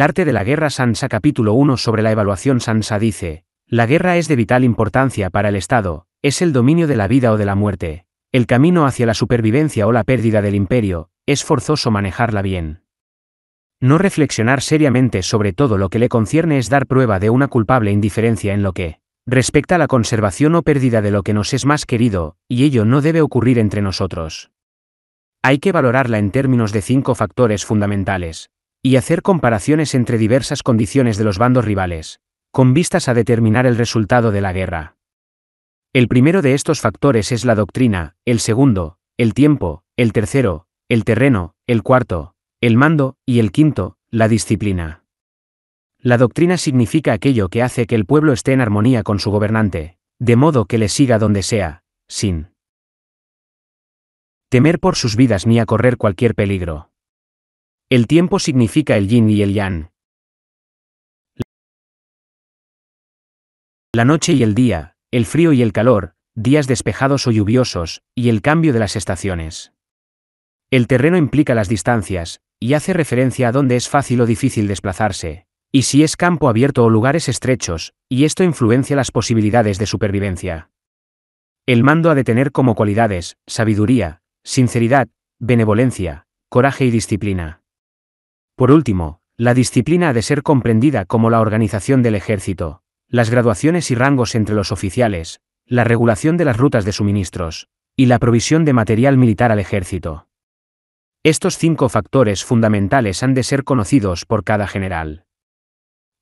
arte de la guerra Sansa capítulo 1 sobre la evaluación Sansa dice, la guerra es de vital importancia para el Estado, es el dominio de la vida o de la muerte, el camino hacia la supervivencia o la pérdida del imperio, es forzoso manejarla bien. No reflexionar seriamente sobre todo lo que le concierne es dar prueba de una culpable indiferencia en lo que respecta a la conservación o pérdida de lo que nos es más querido, y ello no debe ocurrir entre nosotros. Hay que valorarla en términos de cinco factores fundamentales, y hacer comparaciones entre diversas condiciones de los bandos rivales, con vistas a determinar el resultado de la guerra. El primero de estos factores es la doctrina, el segundo, el tiempo, el tercero, el terreno, el cuarto, el mando, y el quinto, la disciplina. La doctrina significa aquello que hace que el pueblo esté en armonía con su gobernante, de modo que le siga donde sea, sin temer por sus vidas ni a correr cualquier peligro. El tiempo significa el yin y el yang. La noche y el día, el frío y el calor, días despejados o lluviosos, y el cambio de las estaciones. El terreno implica las distancias, y hace referencia a dónde es fácil o difícil desplazarse, y si es campo abierto o lugares estrechos, y esto influencia las posibilidades de supervivencia. El mando ha de tener como cualidades, sabiduría, sinceridad, benevolencia, coraje y disciplina. Por último, la disciplina ha de ser comprendida como la organización del ejército, las graduaciones y rangos entre los oficiales, la regulación de las rutas de suministros, y la provisión de material militar al ejército. Estos cinco factores fundamentales han de ser conocidos por cada general.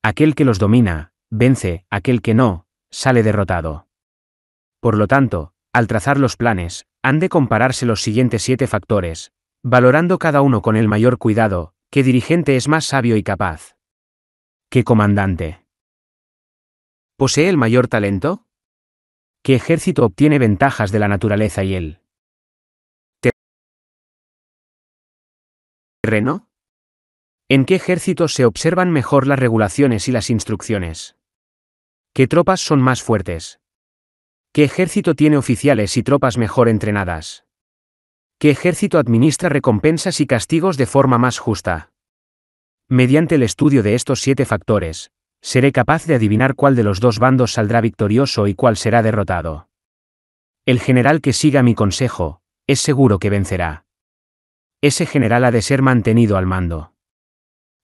Aquel que los domina, vence, aquel que no, sale derrotado. Por lo tanto, al trazar los planes, han de compararse los siguientes siete factores, valorando cada uno con el mayor cuidado, qué dirigente es más sabio y capaz. ¿Qué comandante? ¿Posee el mayor talento? ¿Qué ejército obtiene ventajas de la naturaleza y el terreno? ¿En qué ejército se observan mejor las regulaciones y las instrucciones? ¿Qué tropas son más fuertes? ¿Qué ejército tiene oficiales y tropas mejor entrenadas? ¿Qué ejército administra recompensas y castigos de forma más justa? Mediante el estudio de estos siete factores, seré capaz de adivinar cuál de los dos bandos saldrá victorioso y cuál será derrotado. El general que siga mi consejo, es seguro que vencerá. Ese general ha de ser mantenido al mando.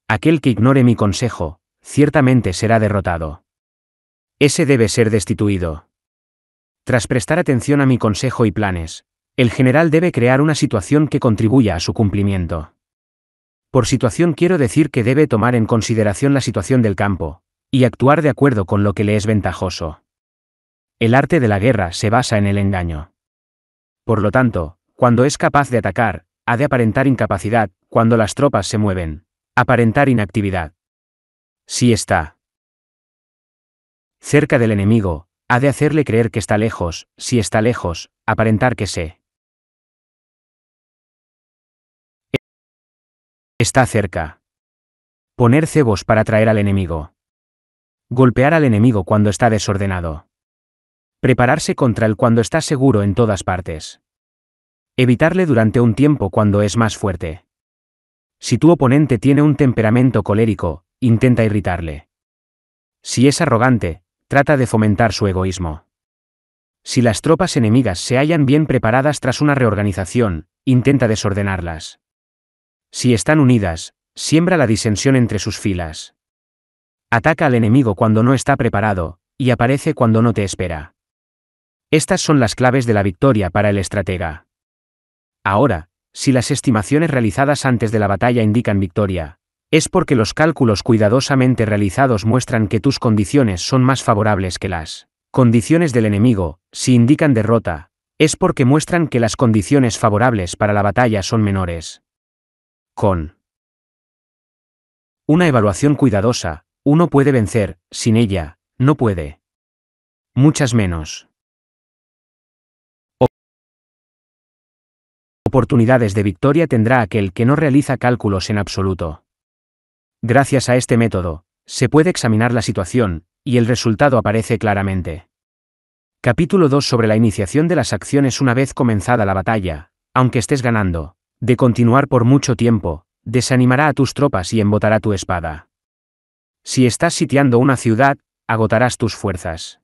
Aquel que ignore mi consejo, ciertamente será derrotado. Ese debe ser destituido. Tras prestar atención a mi consejo y planes, el general debe crear una situación que contribuya a su cumplimiento. Por situación quiero decir que debe tomar en consideración la situación del campo, y actuar de acuerdo con lo que le es ventajoso. El arte de la guerra se basa en el engaño. Por lo tanto, cuando es capaz de atacar, ha de aparentar incapacidad, cuando las tropas se mueven, aparentar inactividad. Si está cerca del enemigo, ha de hacerle creer que está lejos, si está lejos, aparentar que se está cerca. Poner cebos para atraer al enemigo. Golpear al enemigo cuando está desordenado. Prepararse contra él cuando está seguro en todas partes. Evitarle durante un tiempo cuando es más fuerte. Si tu oponente tiene un temperamento colérico, intenta irritarle. Si es arrogante, trata de fomentar su egoísmo. Si las tropas enemigas se hallan bien preparadas tras una reorganización, intenta desordenarlas. Si están unidas, siembra la disensión entre sus filas. Ataca al enemigo cuando no está preparado, y aparece cuando no te espera. Estas son las claves de la victoria para el estratega. Ahora, si las estimaciones realizadas antes de la batalla indican victoria, es porque los cálculos cuidadosamente realizados muestran que tus condiciones son más favorables que las condiciones del enemigo, si indican derrota, es porque muestran que las condiciones favorables para la batalla son menores. Con una evaluación cuidadosa, uno puede vencer, sin ella, no puede. Muchas menos. Oportunidades de victoria tendrá aquel que no realiza cálculos en absoluto. Gracias a este método, se puede examinar la situación, y el resultado aparece claramente. Capítulo 2 sobre la iniciación de las acciones una vez comenzada la batalla, aunque estés ganando, de continuar por mucho tiempo, desanimará a tus tropas y embotará tu espada. Si estás sitiando una ciudad, agotarás tus fuerzas.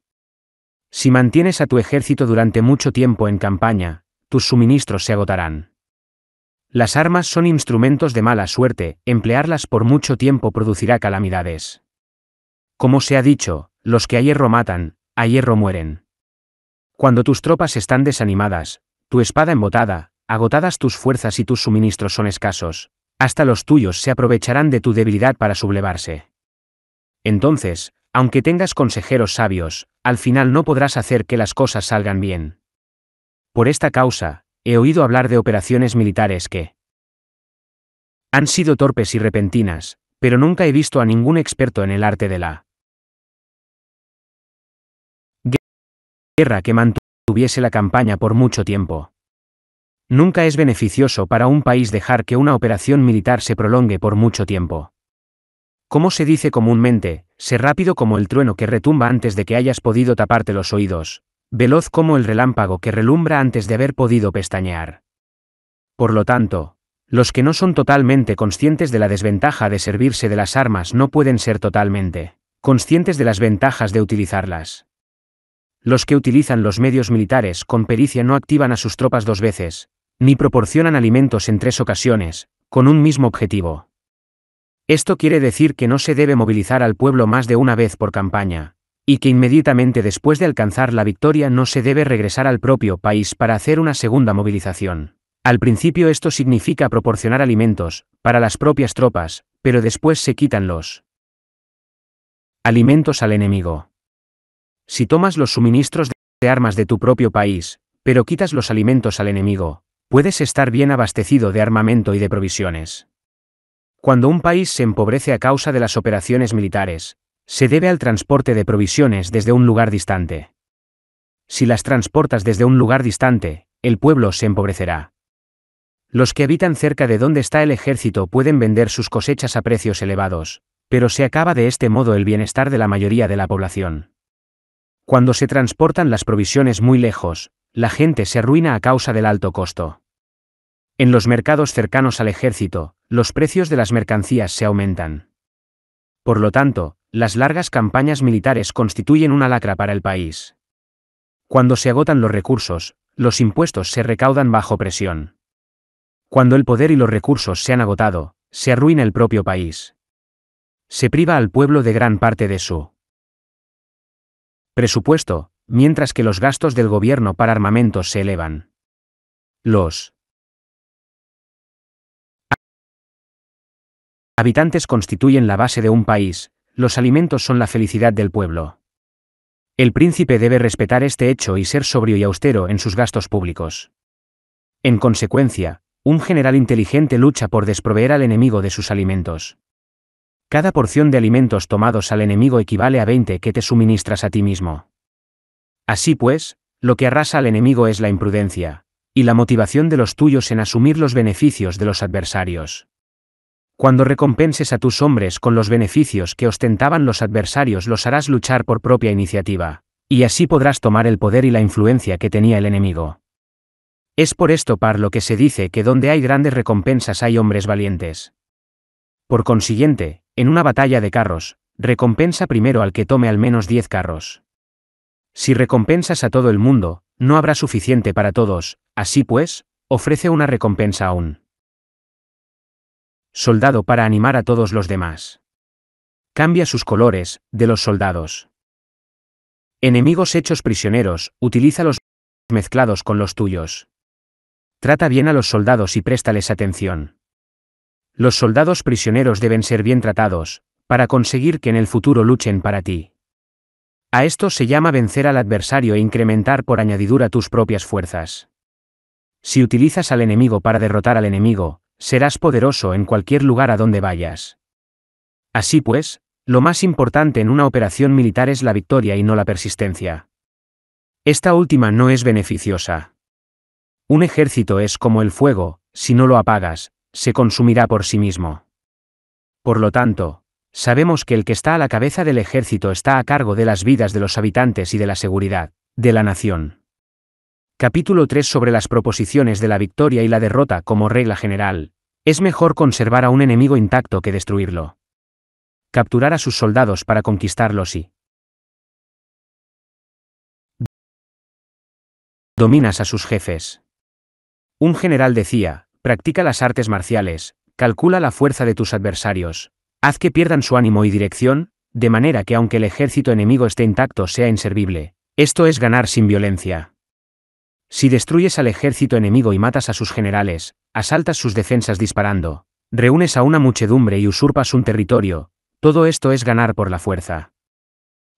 Si mantienes a tu ejército durante mucho tiempo en campaña, tus suministros se agotarán. Las armas son instrumentos de mala suerte, emplearlas por mucho tiempo producirá calamidades. Como se ha dicho, los que a hierro matan, a hierro mueren. Cuando tus tropas están desanimadas, tu espada embotada, agotadas tus fuerzas y tus suministros son escasos, hasta los tuyos se aprovecharán de tu debilidad para sublevarse. Entonces, aunque tengas consejeros sabios, al final no podrás hacer que las cosas salgan bien. Por esta causa, he oído hablar de operaciones militares que han sido torpes y repentinas, pero nunca he visto a ningún experto en el arte de la guerra que mantuviese la campaña por mucho tiempo. Nunca es beneficioso para un país dejar que una operación militar se prolongue por mucho tiempo. Como se dice comúnmente, sé rápido como el trueno que retumba antes de que hayas podido taparte los oídos, veloz como el relámpago que relumbra antes de haber podido pestañear. Por lo tanto, los que no son totalmente conscientes de la desventaja de servirse de las armas no pueden ser totalmente conscientes de las ventajas de utilizarlas. Los que utilizan los medios militares con pericia no activan a sus tropas dos veces, ni proporcionan alimentos en tres ocasiones, con un mismo objetivo. Esto quiere decir que no se debe movilizar al pueblo más de una vez por campaña, y que inmediatamente después de alcanzar la victoria no se debe regresar al propio país para hacer una segunda movilización. Al principio esto significa proporcionar alimentos, para las propias tropas, pero después se quitan los alimentos al enemigo. Si tomas los suministros de armas de tu propio país, pero quitas los alimentos al enemigo, puedes estar bien abastecido de armamento y de provisiones. Cuando un país se empobrece a causa de las operaciones militares, se debe al transporte de provisiones desde un lugar distante. Si las transportas desde un lugar distante, el pueblo se empobrecerá. Los que habitan cerca de donde está el ejército pueden vender sus cosechas a precios elevados, pero se acaba de este modo el bienestar de la mayoría de la población. Cuando se transportan las provisiones muy lejos, la gente se arruina a causa del alto costo. En los mercados cercanos al ejército, los precios de las mercancías se aumentan. Por lo tanto, las largas campañas militares constituyen una lacra para el país. Cuando se agotan los recursos, los impuestos se recaudan bajo presión. Cuando el poder y los recursos se han agotado, se arruina el propio país. Se priva al pueblo de gran parte de su presupuesto, mientras que los gastos del gobierno para armamentos se elevan. Los habitantes constituyen la base de un país, los alimentos son la felicidad del pueblo. El príncipe debe respetar este hecho y ser sobrio y austero en sus gastos públicos. En consecuencia, un general inteligente lucha por desproveer al enemigo de sus alimentos. Cada porción de alimentos tomados al enemigo equivale a 20 que te suministras a ti mismo. Así pues, lo que arrasa al enemigo es la imprudencia, y la motivación de los tuyos en asumir los beneficios de los adversarios. Cuando recompenses a tus hombres con los beneficios que ostentaban los adversarios los harás luchar por propia iniciativa, y así podrás tomar el poder y la influencia que tenía el enemigo. Es por esto par lo que se dice que donde hay grandes recompensas hay hombres valientes. Por consiguiente, en una batalla de carros, recompensa primero al que tome al menos 10 carros. Si recompensas a todo el mundo, no habrá suficiente para todos, así pues, ofrece una recompensa aún soldado para animar a todos los demás. Cambia sus colores, de los soldados. Enemigos hechos prisioneros, utilízalos mezclados con los tuyos. Trata bien a los soldados y préstales atención. Los soldados prisioneros deben ser bien tratados, para conseguir que en el futuro luchen para ti. A esto se llama vencer al adversario e incrementar por añadidura tus propias fuerzas. Si utilizas al enemigo para derrotar al enemigo, serás poderoso en cualquier lugar a donde vayas. Así pues, lo más importante en una operación militar es la victoria y no la persistencia. Esta última no es beneficiosa. Un ejército es como el fuego, si no lo apagas, se consumirá por sí mismo. Por lo tanto, sabemos que el que está a la cabeza del ejército está a cargo de las vidas de los habitantes y de la seguridad, de la nación. Capítulo 3 sobre las proposiciones de la victoria y la derrota como regla general. Es mejor conservar a un enemigo intacto que destruirlo. capturar a sus soldados para conquistarlos y dominas a sus jefes. Un general decía, practica las artes marciales, calcula la fuerza de tus adversarios, haz que pierdan su ánimo y dirección, de manera que aunque el ejército enemigo esté intacto sea inservible. Esto es ganar sin violencia. Si destruyes al ejército enemigo y matas a sus generales, asaltas sus defensas disparando, reúnes a una muchedumbre y usurpas un territorio, todo esto es ganar por la fuerza.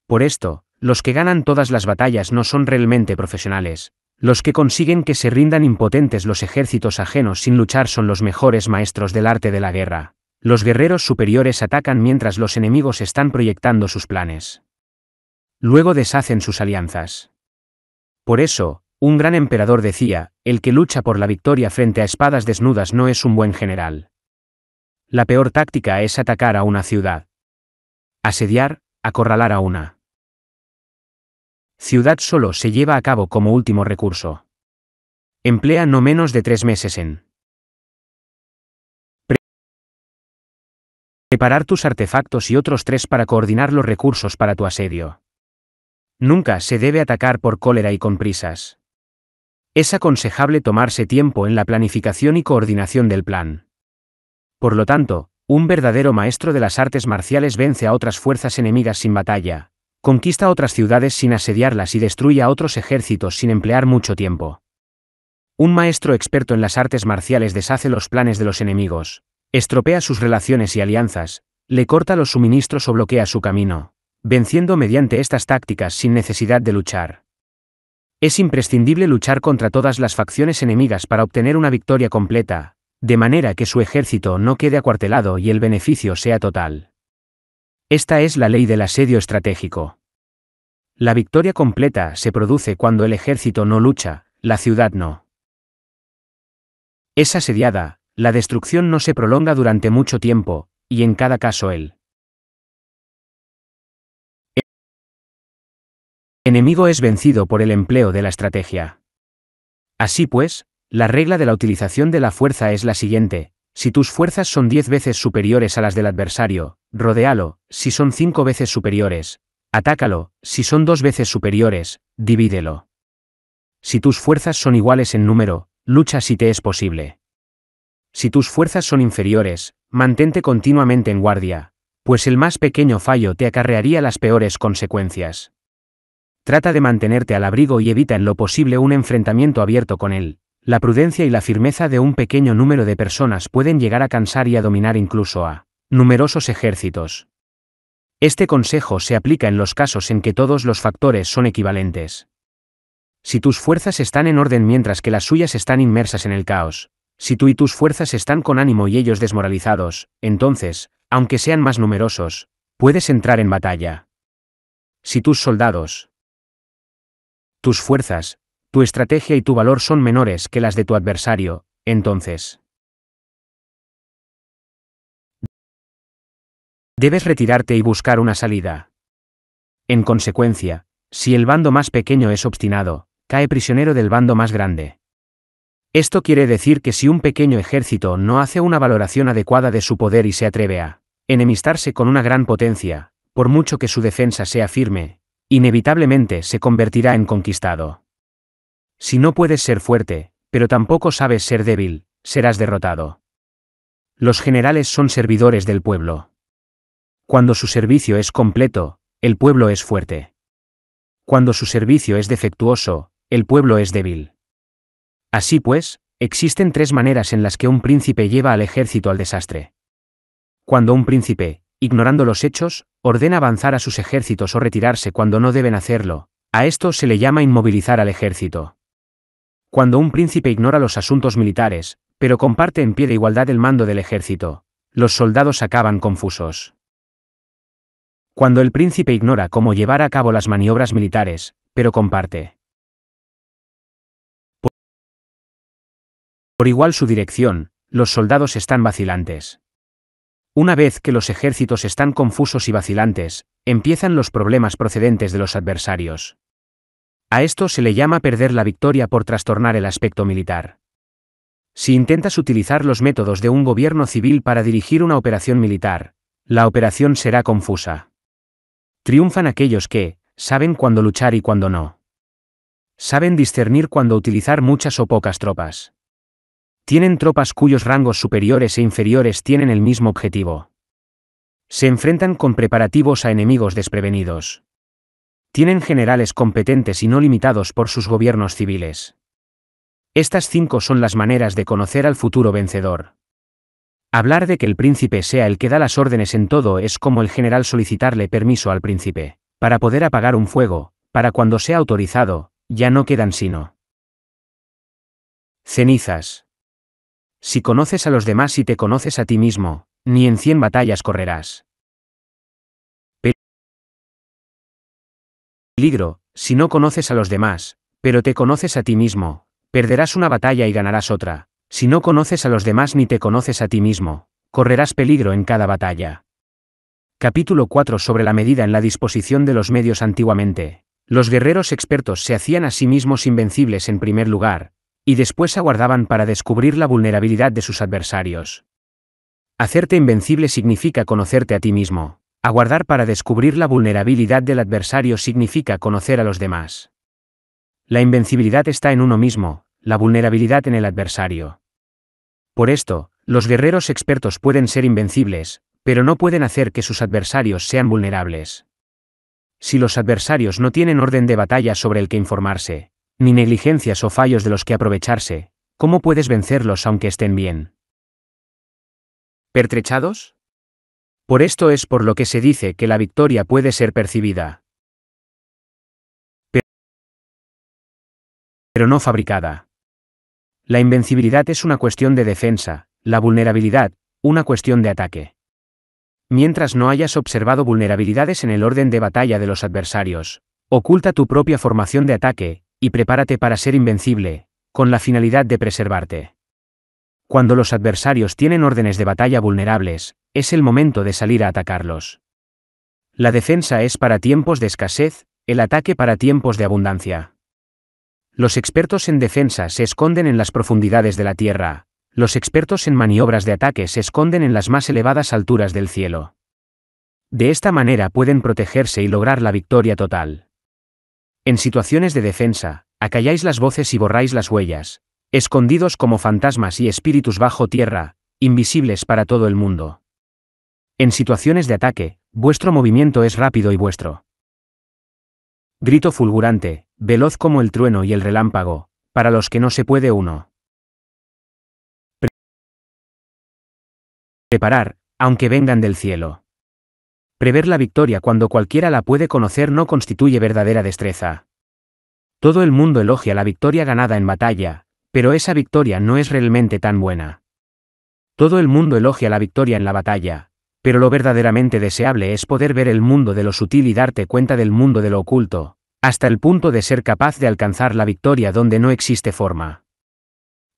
Por esto, los que ganan todas las batallas no son realmente profesionales, los que consiguen que se rindan impotentes los ejércitos ajenos sin luchar son los mejores maestros del arte de la guerra. Los guerreros superiores atacan mientras los enemigos están proyectando sus planes. Luego deshacen sus alianzas. Por eso, un gran emperador decía, el que lucha por la victoria frente a espadas desnudas no es un buen general. La peor táctica es atacar a una ciudad. Asediar, acorralar a una ciudad solo se lleva a cabo como último recurso. Emplea no menos de tres meses en preparar tus artefactos y otros tres para coordinar los recursos para tu asedio. Nunca se debe atacar por cólera y con prisas. Es aconsejable tomarse tiempo en la planificación y coordinación del plan. Por lo tanto, un verdadero maestro de las artes marciales vence a otras fuerzas enemigas sin batalla, conquista otras ciudades sin asediarlas y destruye a otros ejércitos sin emplear mucho tiempo. Un maestro experto en las artes marciales deshace los planes de los enemigos, estropea sus relaciones y alianzas, le corta los suministros o bloquea su camino, venciendo mediante estas tácticas sin necesidad de luchar. Es imprescindible luchar contra todas las facciones enemigas para obtener una victoria completa, de manera que su ejército no quede acuartelado y el beneficio sea total. Esta es la ley del asedio estratégico. La victoria completa se produce cuando el ejército no lucha, la ciudad no. Es asediada, la destrucción no se prolonga durante mucho tiempo, y en cada caso el enemigo es vencido por el empleo de la estrategia. Así pues, la regla de la utilización de la fuerza es la siguiente, si tus fuerzas son diez veces superiores a las del adversario, rodéalo, si son cinco veces superiores, atácalo, si son dos veces superiores, divídelo. Si tus fuerzas son iguales en número, lucha si te es posible. Si tus fuerzas son inferiores, mantente continuamente en guardia, pues el más pequeño fallo te acarrearía las peores consecuencias. Trata de mantenerte al abrigo y evita en lo posible un enfrentamiento abierto con él, la prudencia y la firmeza de un pequeño número de personas pueden llegar a cansar y a dominar incluso a numerosos ejércitos. Este consejo se aplica en los casos en que todos los factores son equivalentes. Si tus fuerzas están en orden mientras que las suyas están inmersas en el caos, si tú y tus fuerzas están con ánimo y ellos desmoralizados, entonces, aunque sean más numerosos, puedes entrar en batalla. Si tus soldados, tus fuerzas, tu estrategia y tu valor son menores que las de tu adversario, entonces debes retirarte y buscar una salida. En consecuencia, si el bando más pequeño es obstinado, cae prisionero del bando más grande. Esto quiere decir que si un pequeño ejército no hace una valoración adecuada de su poder y se atreve a enemistarse con una gran potencia, por mucho que su defensa sea firme, inevitablemente se convertirá en conquistado. Si no puedes ser fuerte, pero tampoco sabes ser débil, serás derrotado. Los generales son servidores del pueblo. Cuando su servicio es completo, el pueblo es fuerte. Cuando su servicio es defectuoso, el pueblo es débil. Así pues, existen tres maneras en las que un príncipe lleva al ejército al desastre. Cuando un príncipe, ignorando los hechos, ordena avanzar a sus ejércitos o retirarse cuando no deben hacerlo, a esto se le llama inmovilizar al ejército. Cuando un príncipe ignora los asuntos militares, pero comparte en pie de igualdad el mando del ejército, los soldados acaban confusos. Cuando el príncipe ignora cómo llevar a cabo las maniobras militares, pero comparte por igual su dirección, los soldados están vacilantes. Una vez que los ejércitos están confusos y vacilantes, empiezan los problemas procedentes de los adversarios. A esto se le llama perder la victoria por trastornar el aspecto militar. Si intentas utilizar los métodos de un gobierno civil para dirigir una operación militar, La operación será confusa. Triunfan aquellos que, saben cuándo luchar y cuándo no. Saben discernir cuándo utilizar muchas o pocas tropas. Tienen tropas cuyos rangos superiores e inferiores tienen el mismo objetivo. Se enfrentan con preparativos a enemigos desprevenidos. Tienen generales competentes y no limitados por sus gobiernos civiles. Estas cinco son las maneras de conocer al futuro vencedor. Hablar de que el príncipe sea el que da las órdenes en todo es como el general solicitarle permiso al príncipe, para poder apagar un fuego, para cuando sea autorizado, ya no quedan sino cenizas. Si conoces a los demás y te conoces a ti mismo, ni en cien batallas correrás. Peligro, si no conoces a los demás, pero te conoces a ti mismo, perderás una batalla y ganarás otra. Si no conoces a los demás ni te conoces a ti mismo, correrás peligro en cada batalla. Capítulo 4 sobre la medida en la disposición de los medios antiguamente. Los guerreros expertos se hacían a sí mismos invencibles en primer lugar, y después aguardaban para descubrir la vulnerabilidad de sus adversarios. Hacerte invencible significa conocerte a ti mismo. Aguardar para descubrir la vulnerabilidad del adversario significa conocer a los demás. La invencibilidad está en uno mismo, la vulnerabilidad en el adversario. Por esto, los guerreros expertos pueden ser invencibles, pero no pueden hacer que sus adversarios sean vulnerables. Si los adversarios no tienen orden de batalla sobre el que informarse, ni negligencias o fallos de los que aprovecharse, ¿cómo puedes vencerlos aunque estén bien? ¿Pertrechados? Por esto es por lo que se dice que la victoria puede ser percibida, pero no fabricada. La invencibilidad es una cuestión de defensa, la vulnerabilidad, una cuestión de ataque. Mientras no hayas observado vulnerabilidades en el orden de batalla de los adversarios, oculta tu propia formación de ataque, y prepárate para ser invencible, con la finalidad de preservarte. Cuando los adversarios tienen órdenes de batalla vulnerables, es el momento de salir a atacarlos. La defensa es para tiempos de escasez, el ataque para tiempos de abundancia. Los expertos en defensa se esconden en las profundidades de la tierra, los expertos en maniobras de ataque se esconden en las más elevadas alturas del cielo. De esta manera pueden protegerse y lograr la victoria total. En situaciones de defensa, acalláis las voces y borráis las huellas, escondidos como fantasmas y espíritus bajo tierra, invisibles para todo el mundo. En situaciones de ataque, vuestro movimiento es rápido y vuestro. Grito fulgurante, veloz como el trueno y el relámpago, para los que no se puede uno. Preparar, aunque vengan del cielo. Prever la victoria cuando cualquiera la puede conocer no constituye verdadera destreza. Todo el mundo elogia la victoria ganada en batalla, pero esa victoria no es realmente tan buena. Todo el mundo elogia la victoria en la batalla, pero lo verdaderamente deseable es poder ver el mundo de lo sutil y darte cuenta del mundo de lo oculto, hasta el punto de ser capaz de alcanzar la victoria donde no existe forma.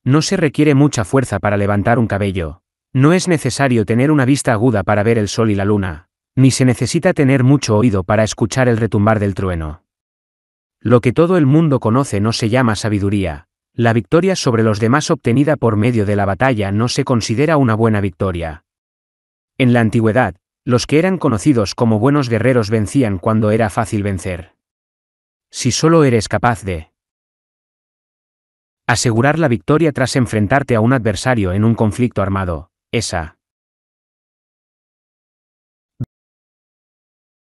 No se requiere mucha fuerza para levantar un cabello, no es necesario tener una vista aguda para ver el sol y la luna, ni se necesita tener mucho oído para escuchar el retumbar del trueno. Lo que todo el mundo conoce no se llama sabiduría, la victoria sobre los demás obtenida por medio de la batalla no se considera una buena victoria. En la antigüedad, los que eran conocidos como buenos guerreros vencían cuando era fácil vencer. Si solo eres capaz de asegurar la victoria tras enfrentarte a un adversario en un conflicto armado, esa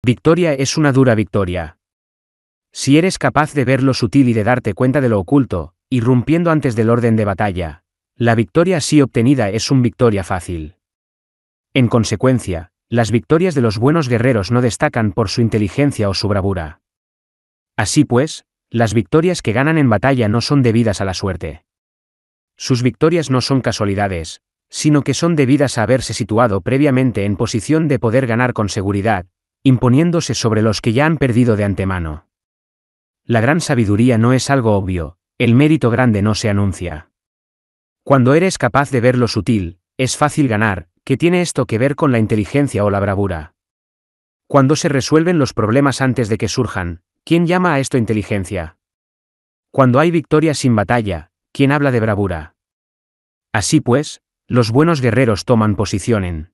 Victoria es una dura victoria. Si eres capaz de ver lo sutil y de darte cuenta de lo oculto, irrumpiendo antes del orden de batalla, la victoria así obtenida es una victoria fácil. En consecuencia, las victorias de los buenos guerreros no destacan por su inteligencia o su bravura. Así pues, las victorias que ganan en batalla no son debidas a la suerte. Sus victorias no son casualidades, sino que son debidas a haberse situado previamente en posición de poder ganar con seguridad, imponiéndose sobre los que ya han perdido de antemano. La gran sabiduría no es algo obvio, el mérito grande no se anuncia. Cuando eres capaz de ver lo sutil, es fácil ganar, ¿qué tiene esto que ver con la inteligencia o la bravura? Cuando se resuelven los problemas antes de que surjan, ¿quién llama a esto inteligencia? Cuando hay victoria sin batalla, ¿quién habla de bravura? Así pues, los buenos guerreros toman posición en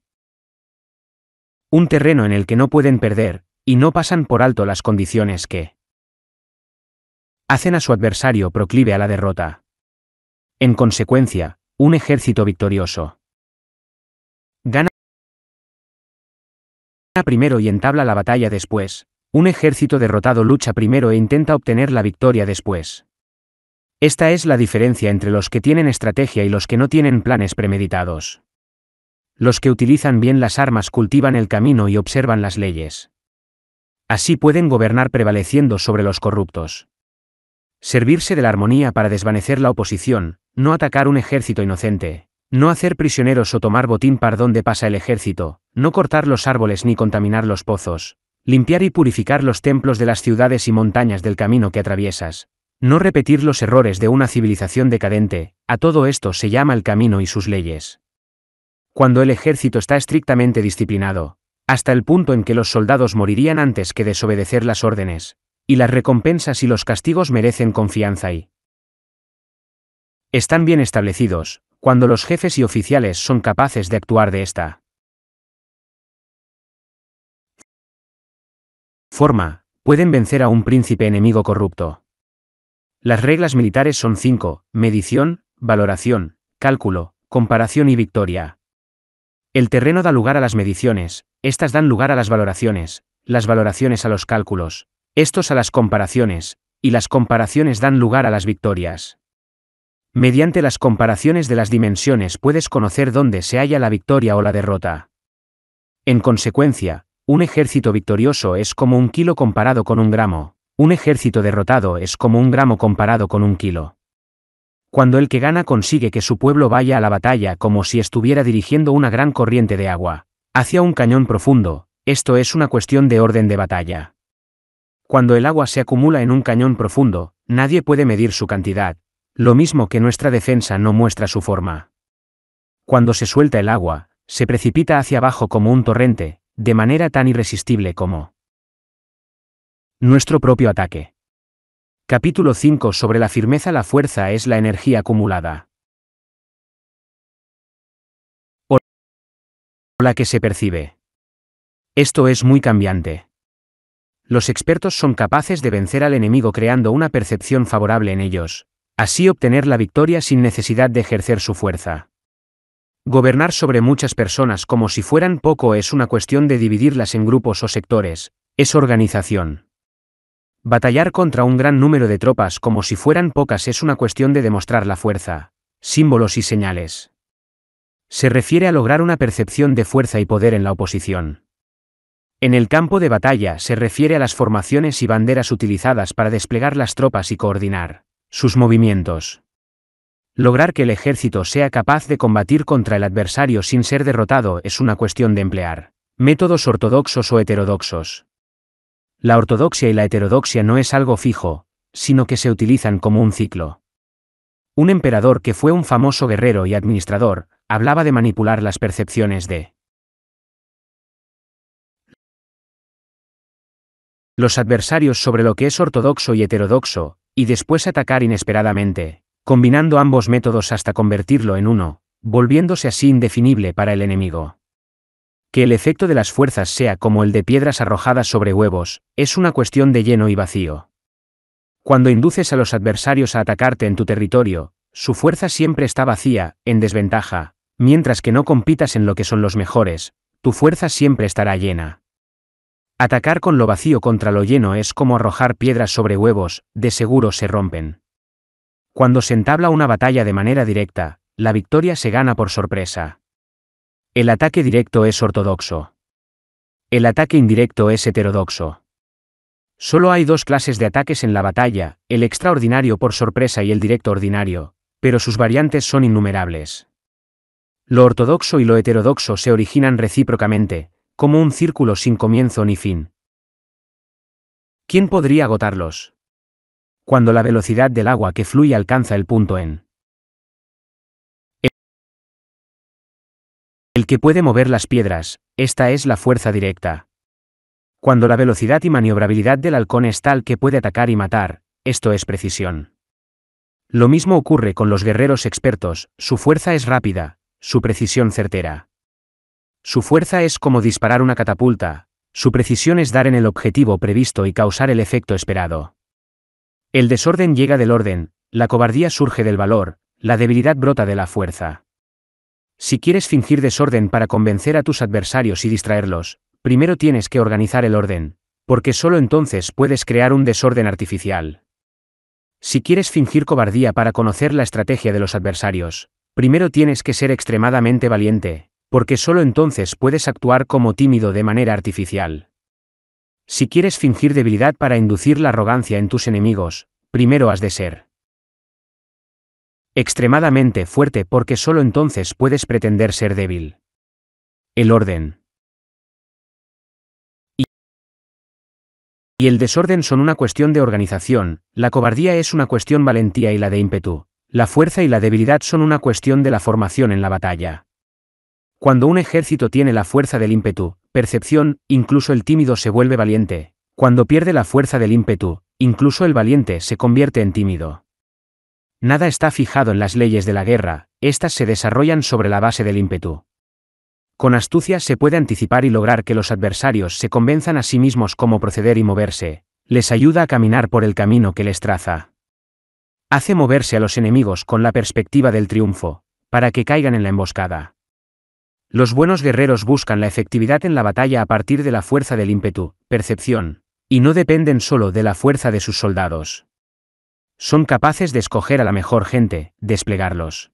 Un terreno en el que no pueden perder, y no pasan por alto las condiciones que hacen a su adversario proclive a la derrota. En consecuencia, un ejército victorioso gana primero y entabla la batalla después, un ejército derrotado lucha primero e intenta obtener la victoria después. Esta es la diferencia entre los que tienen estrategia y los que no tienen planes premeditados. Los que utilizan bien las armas cultivan el camino y observan las leyes. Así pueden gobernar prevaleciendo sobre los corruptos. Servirse de la armonía para desvanecer la oposición, no atacar un ejército inocente, no hacer prisioneros o tomar botín par donde pasa el ejército, no cortar los árboles ni contaminar los pozos, limpiar y purificar los templos de las ciudades y montañas del camino que atraviesas, no repetir los errores de una civilización decadente, a todo esto se llama el camino y sus leyes. Cuando el ejército está estrictamente disciplinado, hasta el punto en que los soldados morirían antes que desobedecer las órdenes, y las recompensas y los castigos merecen confianza y están bien establecidos, cuando los jefes y oficiales son capaces de actuar de esta forma, pueden vencer a un príncipe enemigo corrupto. Las reglas militares son cinco, medición, valoración, cálculo, comparación y victoria. El terreno da lugar a las mediciones, estas dan lugar a las valoraciones, las valoraciones a los cálculos, estos a las comparaciones, y las comparaciones dan lugar a las victorias. Mediante las comparaciones de las dimensiones puedes conocer dónde se halla la victoria o la derrota. En consecuencia, un ejército victorioso es como un kilo comparado con un gramo, un ejército derrotado es como un gramo comparado con un kilo. Cuando el que gana consigue que su pueblo vaya a la batalla como si estuviera dirigiendo una gran corriente de agua, hacia un cañón profundo, esto es una cuestión de orden de batalla. Cuando el agua se acumula en un cañón profundo, nadie puede medir su cantidad, lo mismo que nuestra defensa no muestra su forma. Cuando se suelta el agua, se precipita hacia abajo como un torrente, de manera tan irresistible como nuestro propio ataque. Capítulo 5 sobre la firmeza La fuerza es la energía acumulada. O la que se percibe. Esto es muy cambiante. Los expertos son capaces de vencer al enemigo creando una percepción favorable en ellos, así obtener la victoria sin necesidad de ejercer su fuerza. Gobernar sobre muchas personas como si fueran poco es una cuestión de dividirlas en grupos o sectores, es organización. Batallar contra un gran número de tropas como si fueran pocas es una cuestión de demostrar la fuerza, símbolos y señales. Se refiere a lograr una percepción de fuerza y poder en la oposición. En el campo de batalla se refiere a las formaciones y banderas utilizadas para desplegar las tropas y coordinar sus movimientos. Lograr que el ejército sea capaz de combatir contra el adversario sin ser derrotado es una cuestión de emplear métodos ortodoxos o heterodoxos. La ortodoxia y la heterodoxia no es algo fijo, sino que se utilizan como un ciclo. Un emperador que fue un famoso guerrero y administrador, hablaba de manipular las percepciones de los adversarios sobre lo que es ortodoxo y heterodoxo, y después atacar inesperadamente, combinando ambos métodos hasta convertirlo en uno, volviéndose así indefinible para el enemigo. Que el efecto de las fuerzas sea como el de piedras arrojadas sobre huevos, es una cuestión de lleno y vacío. Cuando induces a los adversarios a atacarte en tu territorio, su fuerza siempre está vacía, en desventaja, mientras que no compitas en lo que son los mejores, tu fuerza siempre estará llena. Atacar con lo vacío contra lo lleno es como arrojar piedras sobre huevos, de seguro se rompen. Cuando se entabla una batalla de manera directa, la victoria se gana por sorpresa. El ataque directo es ortodoxo. El ataque indirecto es heterodoxo. Solo hay dos clases de ataques en la batalla, el extraordinario por sorpresa y el directo ordinario, pero sus variantes son innumerables. Lo ortodoxo y lo heterodoxo se originan recíprocamente, como un círculo sin comienzo ni fin. ¿Quién podría agotarlos? cuando la velocidad del agua que fluye alcanza el punto en el que puede mover las piedras, esta es la fuerza directa. Cuando la velocidad y maniobrabilidad del halcón es tal que puede atacar y matar, esto es precisión. Lo mismo ocurre con los guerreros expertos, su fuerza es rápida, su precisión certera. Su fuerza es como disparar una catapulta, su precisión es dar en el objetivo previsto y causar el efecto esperado. El desorden llega del orden, la cobardía surge del valor, la debilidad brota de la fuerza. Si quieres fingir desorden para convencer a tus adversarios y distraerlos, primero tienes que organizar el orden, porque solo entonces puedes crear un desorden artificial. Si quieres fingir cobardía para conocer la estrategia de los adversarios, primero tienes que ser extremadamente valiente, porque solo entonces puedes actuar como tímido de manera artificial. Si quieres fingir debilidad para inducir la arrogancia en tus enemigos, primero has de ser extremadamente fuerte porque solo entonces puedes pretender ser débil. El orden. Y el desorden son una cuestión de organización, la cobardía es una cuestión valentía y la de ímpetu, la fuerza y la debilidad son una cuestión de la formación en la batalla. Cuando un ejército tiene la fuerza del ímpetu, percepción, incluso el tímido se vuelve valiente. Cuando pierde la fuerza del ímpetu, incluso el valiente se convierte en tímido. Nada está fijado en las leyes de la guerra, éstas se desarrollan sobre la base del ímpetu. Con astucia se puede anticipar y lograr que los adversarios se convenzan a sí mismos cómo proceder y moverse, les ayuda a caminar por el camino que les traza. Hace moverse a los enemigos con la perspectiva del triunfo, para que caigan en la emboscada. Los buenos guerreros buscan la efectividad en la batalla a partir de la fuerza del ímpetu, percepción, y no dependen solo de la fuerza de sus soldados. Son capaces de escoger a la mejor gente, desplegarlos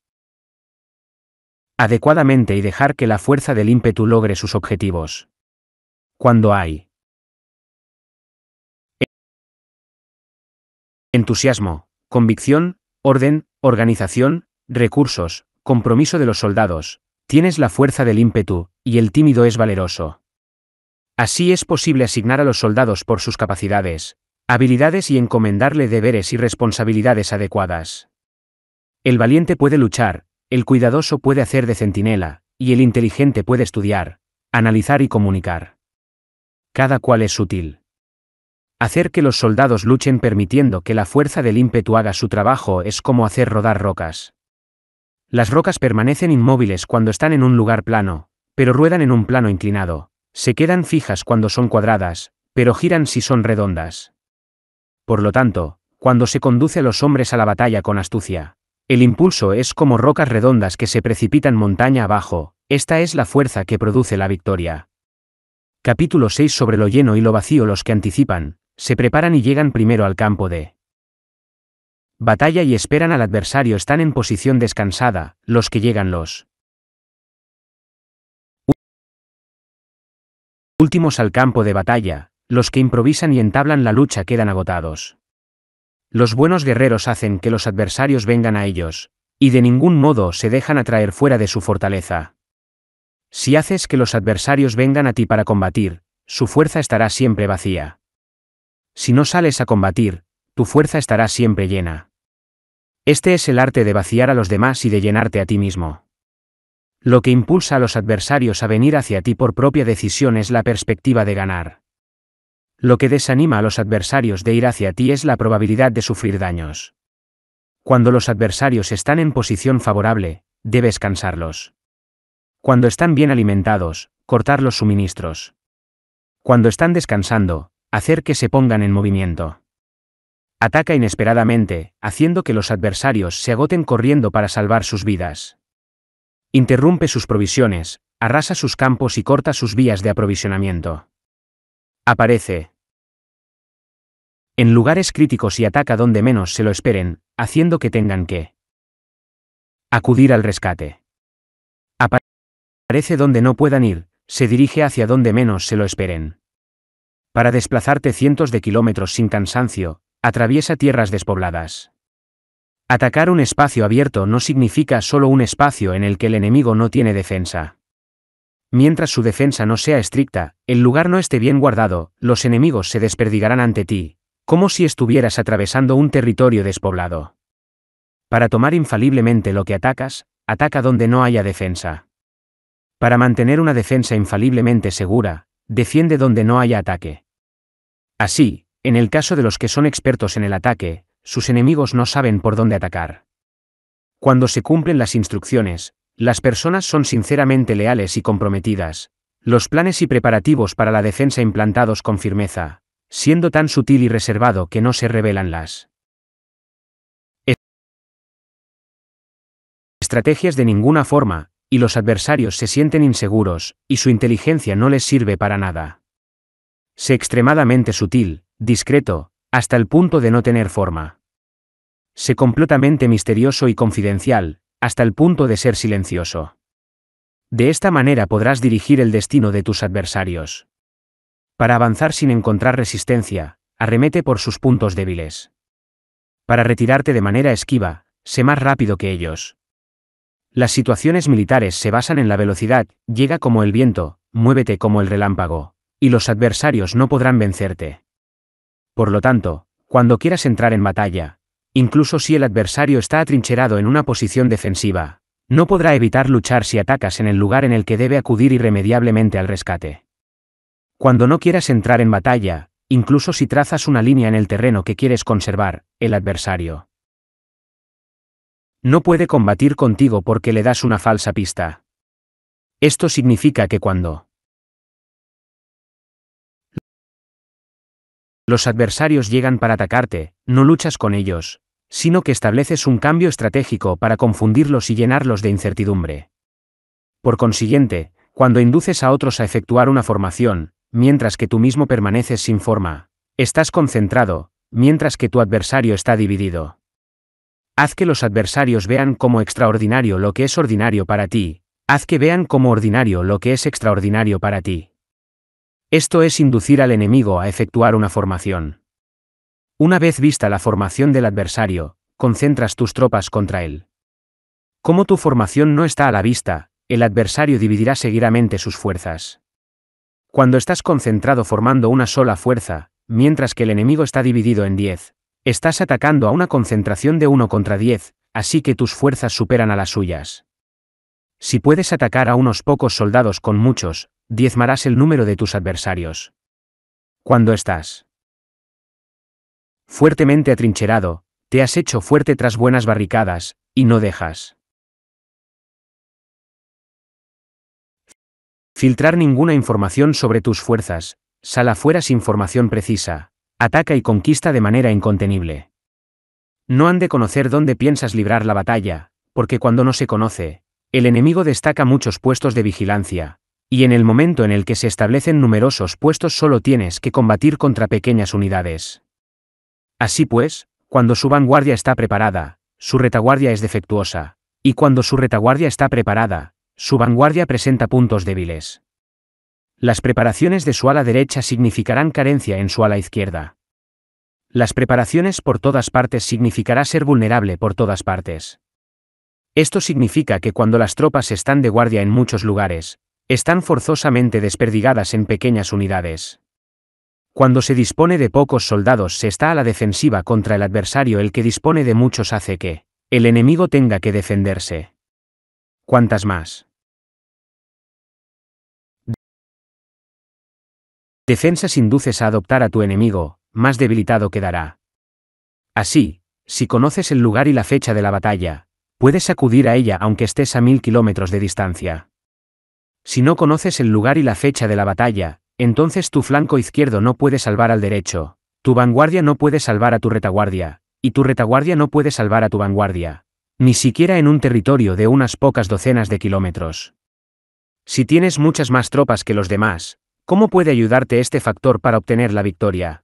adecuadamente y dejar que la fuerza del ímpetu logre sus objetivos. Cuando hay entusiasmo, convicción, orden, organización, recursos, compromiso de los soldados, Tienes la fuerza del ímpetu, y el tímido es valeroso. Así es posible asignar a los soldados por sus capacidades, habilidades y encomendarle deberes y responsabilidades adecuadas. El valiente puede luchar, el cuidadoso puede hacer de centinela, y el inteligente puede estudiar, analizar y comunicar. Cada cual es útil. Hacer que los soldados luchen permitiendo que la fuerza del ímpetu haga su trabajo es como hacer rodar rocas. Las rocas permanecen inmóviles cuando están en un lugar plano, pero ruedan en un plano inclinado. Se quedan fijas cuando son cuadradas, pero giran si son redondas. Por lo tanto, cuando se conduce a los hombres a la batalla con astucia, el impulso es como rocas redondas que se precipitan montaña abajo, esta es la fuerza que produce la victoria. Capítulo 6 sobre lo lleno y lo vacío los que anticipan, se preparan y llegan primero al campo de batalla y esperan al adversario están en posición descansada, los que llegan los últimos al campo de batalla, los que improvisan y entablan la lucha quedan agotados. Los buenos guerreros hacen que los adversarios vengan a ellos, y de ningún modo se dejan atraer fuera de su fortaleza. Si haces que los adversarios vengan a ti para combatir, su fuerza estará siempre vacía. Si no sales a combatir, tu fuerza estará siempre llena. Este es el arte de vaciar a los demás y de llenarte a ti mismo. Lo que impulsa a los adversarios a venir hacia ti por propia decisión es la perspectiva de ganar. Lo que desanima a los adversarios de ir hacia ti es la probabilidad de sufrir daños. Cuando los adversarios están en posición favorable, debes cansarlos. Cuando están bien alimentados, cortar los suministros. Cuando están descansando, hacer que se pongan en movimiento. Ataca inesperadamente, haciendo que los adversarios se agoten corriendo para salvar sus vidas. Interrumpe sus provisiones, arrasa sus campos y corta sus vías de aprovisionamiento. Aparece en lugares críticos y ataca donde menos se lo esperen, haciendo que tengan que acudir al rescate. Aparece donde no puedan ir, se dirige hacia donde menos se lo esperen. Para desplazarte cientos de kilómetros sin cansancio, Atraviesa tierras despobladas. Atacar un espacio abierto no significa solo un espacio en el que el enemigo no tiene defensa. Mientras su defensa no sea estricta, el lugar no esté bien guardado, los enemigos se desperdigarán ante ti, como si estuvieras atravesando un territorio despoblado. Para tomar infaliblemente lo que atacas, ataca donde no haya defensa. Para mantener una defensa infaliblemente segura, defiende donde no haya ataque. Así, en el caso de los que son expertos en el ataque, sus enemigos no saben por dónde atacar. Cuando se cumplen las instrucciones, Las personas son sinceramente leales y comprometidas. Los planes y preparativos para la defensa implantados con firmeza, siendo tan sutil y reservado que no se revelan las estrategias de ninguna forma, y los adversarios se sienten inseguros, y su inteligencia no les sirve para nada. Sé extremadamente sutil, discreto, hasta el punto de no tener forma. Sé completamente misterioso y confidencial, hasta el punto de ser silencioso. De esta manera podrás dirigir el destino de tus adversarios. Para avanzar sin encontrar resistencia, arremete por sus puntos débiles. Para retirarte de manera esquiva, sé más rápido que ellos. Las situaciones militares se basan en la velocidad, llega como el viento, muévete como el relámpago, y los adversarios no podrán vencerte. Por lo tanto, cuando quieras entrar en batalla, incluso si el adversario está atrincherado en una posición defensiva, no podrá evitar luchar si atacas en el lugar en el que debe acudir irremediablemente al rescate. Cuando no quieras entrar en batalla, incluso si trazas una línea en el terreno que quieres conservar, el adversario no puede combatir contigo porque le das una falsa pista. Esto significa que cuando los adversarios llegan para atacarte, no luchas con ellos, sino que estableces un cambio estratégico para confundirlos y llenarlos de incertidumbre. Por consiguiente, cuando induces a otros a efectuar una formación, mientras que tú mismo permaneces sin forma, estás concentrado, mientras que tu adversario está dividido. Haz que los adversarios vean como extraordinario lo que es ordinario para ti, haz que vean como ordinario lo que es extraordinario para ti. Esto es inducir al enemigo a efectuar una formación. Una vez vista la formación del adversario, concentras tus tropas contra él. Como tu formación no está a la vista, el adversario dividirá seguidamente sus fuerzas. Cuando estás concentrado formando una sola fuerza, mientras que el enemigo está dividido en diez, Estás atacando a una concentración de 1 contra 10, así que tus fuerzas superan a las suyas. Si puedes atacar a unos pocos soldados con muchos, diezmarás el número de tus adversarios. Cuando estás fuertemente atrincherado, te has hecho fuerte tras buenas barricadas, y no dejas. Filtrar ninguna información sobre tus fuerzas, sal afuera sin información precisa, Ataca y conquista de manera incontenible. No han de conocer dónde piensas librar la batalla, porque cuando no se conoce, el enemigo destaca muchos puestos de vigilancia, y en el momento en el que se establecen numerosos puestos solo tienes que combatir contra pequeñas unidades. Así pues, cuando su vanguardia está preparada, su retaguardia es defectuosa, y cuando su retaguardia está preparada, su vanguardia presenta puntos débiles. Las preparaciones de su ala derecha significarán carencia en su ala izquierda. Las preparaciones por todas partes significará ser vulnerable por todas partes. Esto significa que cuando las tropas están de guardia en muchos lugares, están forzosamente desperdigadas en pequeñas unidades. Cuando se dispone de pocos soldados se está a la defensiva contra el adversario el que dispone de muchos hace que el enemigo tenga que defenderse. ¿Cuántas más? defensas induces a adoptar a tu enemigo, más debilitado quedará. Así, si conoces el lugar y la fecha de la batalla, puedes acudir a ella aunque estés a mil kilómetros de distancia. Si no conoces el lugar y la fecha de la batalla, entonces tu flanco izquierdo no puede salvar al derecho, tu vanguardia no puede salvar a tu retaguardia, y tu retaguardia no puede salvar a tu vanguardia, ni siquiera en un territorio de unas pocas docenas de kilómetros. Si tienes muchas más tropas que los demás, ¿Cómo puede ayudarte este factor para obtener la victoria?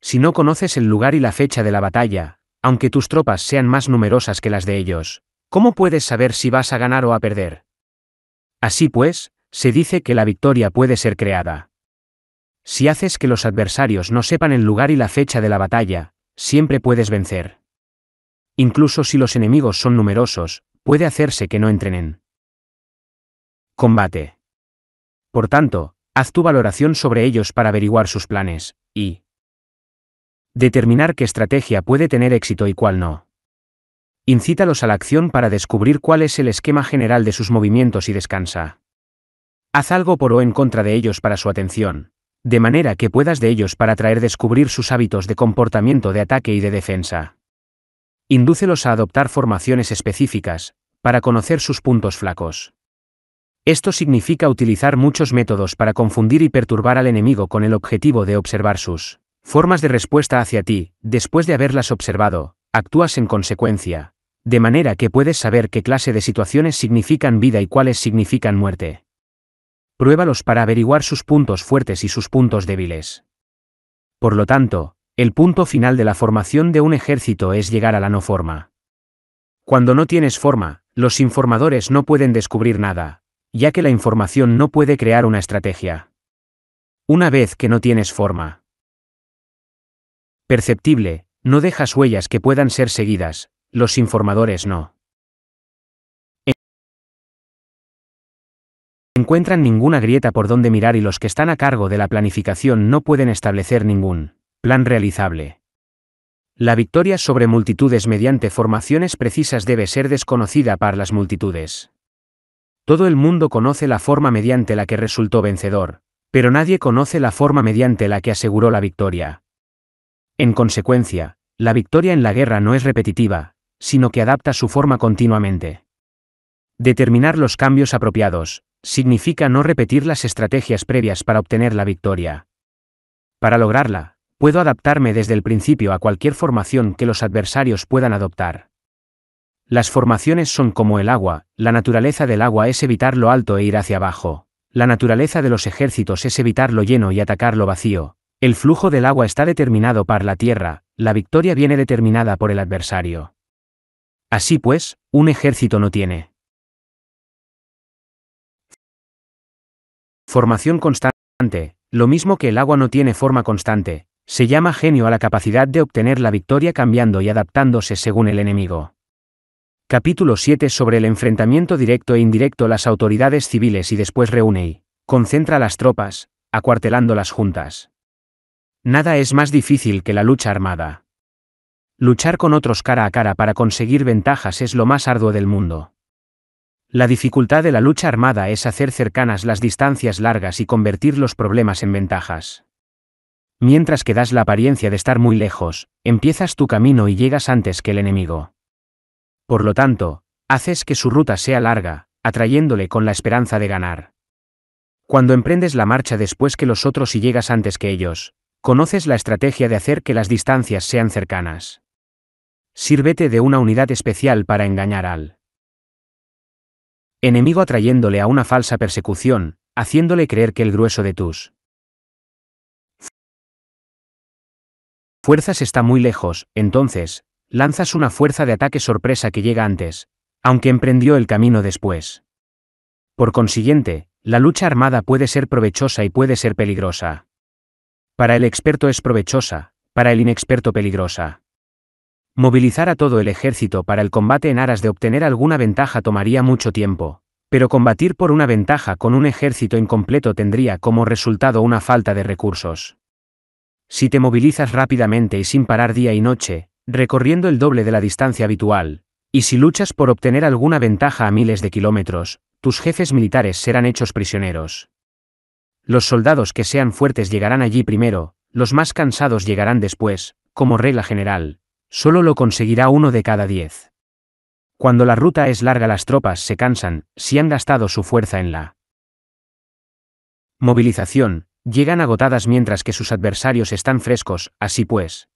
Si no conoces el lugar y la fecha de la batalla, aunque tus tropas sean más numerosas que las de ellos, ¿cómo puedes saber si vas a ganar o a perder? Así pues, se dice que la victoria puede ser creada. Si haces que los adversarios no sepan el lugar y la fecha de la batalla, siempre puedes vencer. Incluso si los enemigos son numerosos, puede hacerse que no entren en combate. Por tanto, Haz tu valoración sobre ellos para averiguar sus planes, y determinar qué estrategia puede tener éxito y cuál no. Incítalos a la acción para descubrir cuál es el esquema general de sus movimientos y descansa. Haz algo por o en contra de ellos para su atención, de manera que puedas de ellos para traer descubrir sus hábitos de comportamiento de ataque y de defensa. Indúcelos a adoptar formaciones específicas, para conocer sus puntos flacos. Esto significa utilizar muchos métodos para confundir y perturbar al enemigo con el objetivo de observar sus formas de respuesta hacia ti, después de haberlas observado, actúas en consecuencia, de manera que puedes saber qué clase de situaciones significan vida y cuáles significan muerte. Pruébalos para averiguar sus puntos fuertes y sus puntos débiles. Por lo tanto, el punto final de la formación de un ejército es llegar a la no forma. Cuando no tienes forma, los informadores no pueden descubrir nada, ya que la información no puede crear una estrategia. Una vez que no tienes forma perceptible, no dejas huellas que puedan ser seguidas, los informadores no. Encuentran ninguna grieta por donde mirar y los que están a cargo de la planificación no pueden establecer ningún plan realizable. La victoria sobre multitudes mediante formaciones precisas debe ser desconocida para las multitudes. Todo el mundo conoce la forma mediante la que resultó vencedor, pero nadie conoce la forma mediante la que aseguró la victoria. En consecuencia, la victoria en la guerra no es repetitiva, sino que adapta su forma continuamente. Determinar los cambios apropiados, significa no repetir las estrategias previas para obtener la victoria. Para lograrla, puedo adaptarme desde el principio a cualquier formación que los adversarios puedan adoptar. Las formaciones son como el agua, la naturaleza del agua es evitar lo alto e ir hacia abajo. La naturaleza de los ejércitos es evitar lo lleno y atacar lo vacío. El flujo del agua está determinado por la tierra, la victoria viene determinada por el adversario. Así pues, un ejército no tiene Formación constante, lo mismo que el agua no tiene forma constante, se llama genio a la capacidad de obtener la victoria cambiando y adaptándose según el enemigo. Capítulo 7 sobre el enfrentamiento directo e indirecto las autoridades civiles y después reúne y concentra las tropas, acuartelando las juntas. Nada es más difícil que la lucha armada. Luchar con otros cara a cara para conseguir ventajas es lo más arduo del mundo. La dificultad de la lucha armada es hacer cercanas las distancias largas y convertir los problemas en ventajas. Mientras que das la apariencia de estar muy lejos, empiezas tu camino y llegas antes que el enemigo. Por lo tanto, haces que su ruta sea larga, atrayéndole con la esperanza de ganar. Cuando emprendes la marcha después que los otros y llegas antes que ellos, conoces la estrategia de hacer que las distancias sean cercanas. Sírvete de una unidad especial para engañar al enemigo atrayéndole a una falsa persecución, haciéndole creer que el grueso de tus fuerzas está muy lejos, entonces, lanzas una fuerza de ataque sorpresa que llega antes, aunque emprendió el camino después. Por consiguiente, la lucha armada puede ser provechosa y puede ser peligrosa. Para el experto es provechosa, para el inexperto peligrosa. Movilizar a todo el ejército para el combate en aras de obtener alguna ventaja tomaría mucho tiempo, pero combatir por una ventaja con un ejército incompleto tendría como resultado una falta de recursos. Si te movilizas rápidamente y sin parar día y noche, recorriendo el doble de la distancia habitual, y si luchas por obtener alguna ventaja a miles de kilómetros, tus jefes militares serán hechos prisioneros. Los soldados que sean fuertes llegarán allí primero, los más cansados llegarán después, como regla general, Solo lo conseguirá uno de cada diez. Cuando la ruta es larga las tropas se cansan, si han gastado su fuerza en la movilización, llegan agotadas mientras que sus adversarios están frescos, así pues.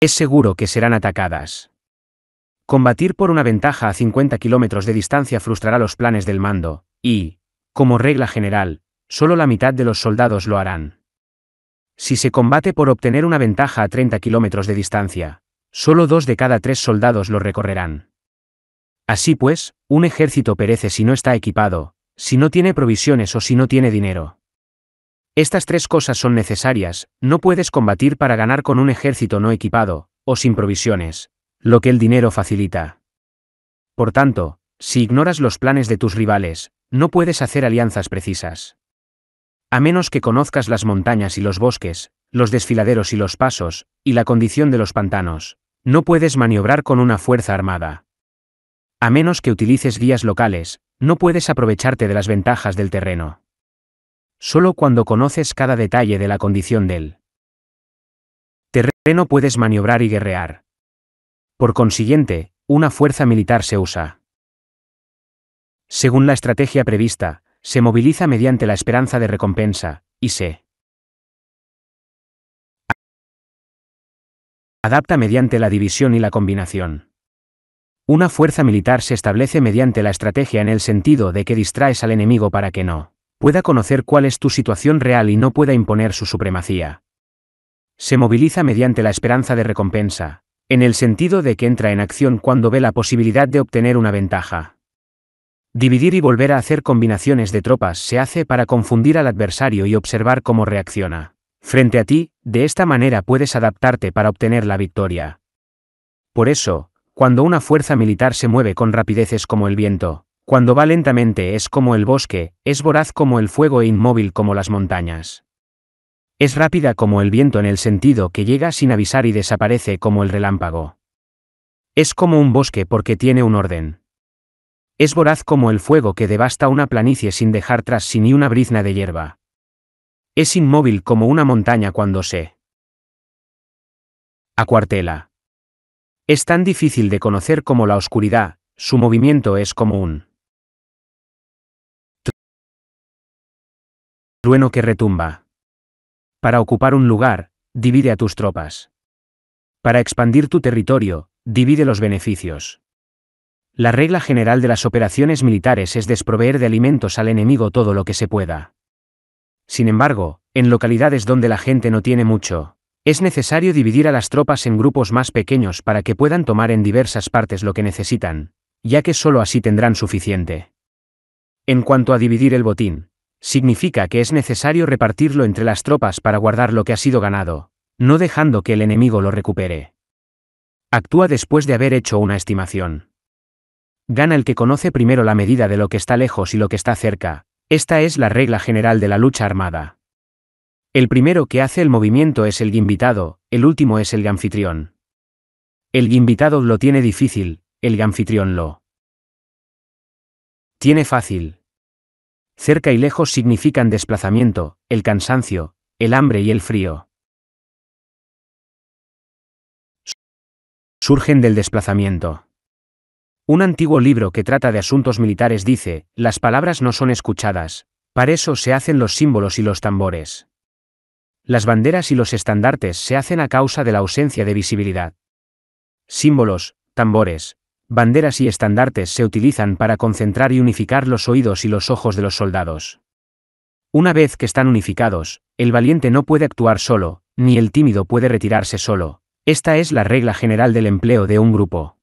Es seguro que serán atacadas. Combatir por una ventaja a 50 kilómetros de distancia frustrará los planes del mando, y, como regla general, solo la mitad de los soldados lo harán. Si se combate por obtener una ventaja a 30 kilómetros de distancia, solo dos de cada tres soldados lo recorrerán. Así pues, un ejército perece si no está equipado, si no tiene provisiones o si no tiene dinero. Estas tres cosas son necesarias, no puedes combatir para ganar con un ejército no equipado, o sin provisiones, lo que el dinero facilita. Por tanto, si ignoras los planes de tus rivales, no puedes hacer alianzas precisas. A menos que conozcas las montañas y los bosques, los desfiladeros y los pasos, y la condición de los pantanos, no puedes maniobrar con una fuerza armada. A menos que utilices guías locales, no puedes aprovecharte de las ventajas del terreno. Solo cuando conoces cada detalle de la condición del terreno puedes maniobrar y guerrear. Por consiguiente, una fuerza militar se usa. Según la estrategia prevista, se moviliza mediante la esperanza de recompensa, y se adapta mediante la división y la combinación. Una fuerza militar se establece mediante la estrategia en el sentido de que distraes al enemigo para que no pueda conocer cuál es tu situación real y no pueda imponer su supremacía. Se moviliza mediante la esperanza de recompensa, en el sentido de que entra en acción cuando ve la posibilidad de obtener una ventaja. Dividir y volver a hacer combinaciones de tropas se hace para confundir al adversario y observar cómo reacciona. Frente a ti, de esta manera puedes adaptarte para obtener la victoria. Por eso, cuando una fuerza militar se mueve con rapidez es como el viento, cuando va lentamente es como el bosque, es voraz como el fuego e inmóvil como las montañas. Es rápida como el viento en el sentido que llega sin avisar y desaparece como el relámpago. Es como un bosque porque tiene un orden. Es voraz como el fuego que devasta una planicie sin dejar tras sí ni una brizna de hierba. Es inmóvil como una montaña cuando se acuartela. Es tan difícil de conocer como la oscuridad, su movimiento es como un trueno que retumba. Para ocupar un lugar, divide a tus tropas. Para expandir tu territorio, divide los beneficios. La regla general de las operaciones militares es desproveer de alimentos al enemigo todo lo que se pueda. Sin embargo, en localidades donde la gente no tiene mucho, es necesario dividir a las tropas en grupos más pequeños para que puedan tomar en diversas partes lo que necesitan, ya que solo así tendrán suficiente. En cuanto a dividir el botín, significa que es necesario repartirlo entre las tropas para guardar lo que ha sido ganado, no dejando que el enemigo lo recupere. Actúa después de haber hecho una estimación. Gana el que conoce primero la medida de lo que está lejos y lo que está cerca, esta es la regla general de la lucha armada. El primero que hace el movimiento es el invitado, el último es el anfitrión. El invitado lo tiene difícil, el anfitrión lo tiene fácil. Cerca y lejos significan desplazamiento, el cansancio, el hambre y el frío. Surgen del desplazamiento. Un antiguo libro que trata de asuntos militares dice, las palabras no son escuchadas, para eso se hacen los símbolos y los tambores. Las banderas y los estandartes se hacen a causa de la ausencia de visibilidad. Símbolos, tambores, banderas y estandartes se utilizan para concentrar y unificar los oídos y los ojos de los soldados. Una vez que están unificados, el valiente no puede actuar solo, ni el tímido puede retirarse solo. Esta es la regla general del empleo de un grupo.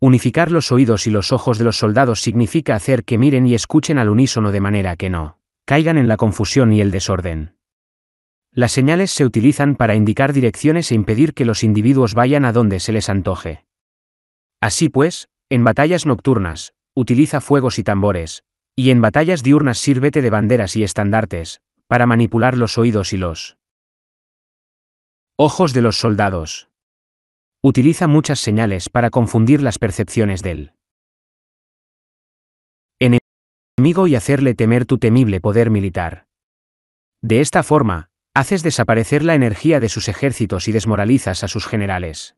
Unificar los oídos y los ojos de los soldados significa hacer que miren y escuchen al unísono de manera que no caigan en la confusión y el desorden. Las señales se utilizan para indicar direcciones e impedir que los individuos vayan a donde se les antoje. Así pues, en batallas nocturnas, utiliza fuegos y tambores, y en batallas diurnas sírvete de banderas y estandartes, para manipular los oídos y los ojos de los soldados. Utiliza muchas señales para confundir las percepciones del enemigo y hacerle temer tu temible poder militar. De esta forma, haces desaparecer la energía de sus ejércitos y desmoralizas a sus generales.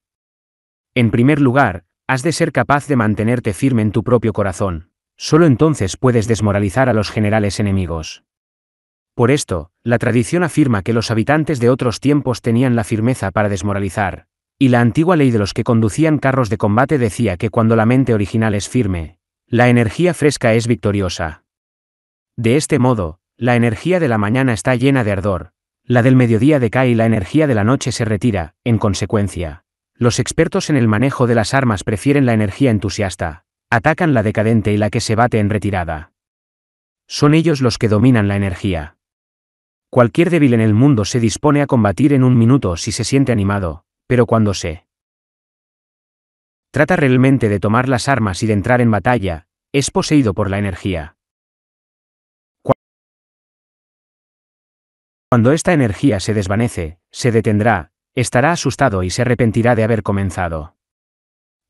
En primer lugar, has de ser capaz de mantenerte firme en tu propio corazón, solo entonces puedes desmoralizar a los generales enemigos. Por esto, la tradición afirma que los habitantes de otros tiempos tenían la firmeza para desmoralizar, y la antigua ley de los que conducían carros de combate decía que cuando la mente original es firme, la energía fresca es victoriosa. De este modo, la energía de la mañana está llena de ardor, la del mediodía decae y la energía de la noche se retira, en consecuencia. Los expertos en el manejo de las armas prefieren la energía entusiasta, atacan la decadente y la que se bate en retirada. Son ellos los que dominan la energía. Cualquier débil en el mundo se dispone a combatir en un minuto si se siente animado, pero cuando se trata realmente de tomar las armas y de entrar en batalla, es poseído por la energía. Cuando esta energía se desvanece, se detendrá, estará asustado y se arrepentirá de haber comenzado.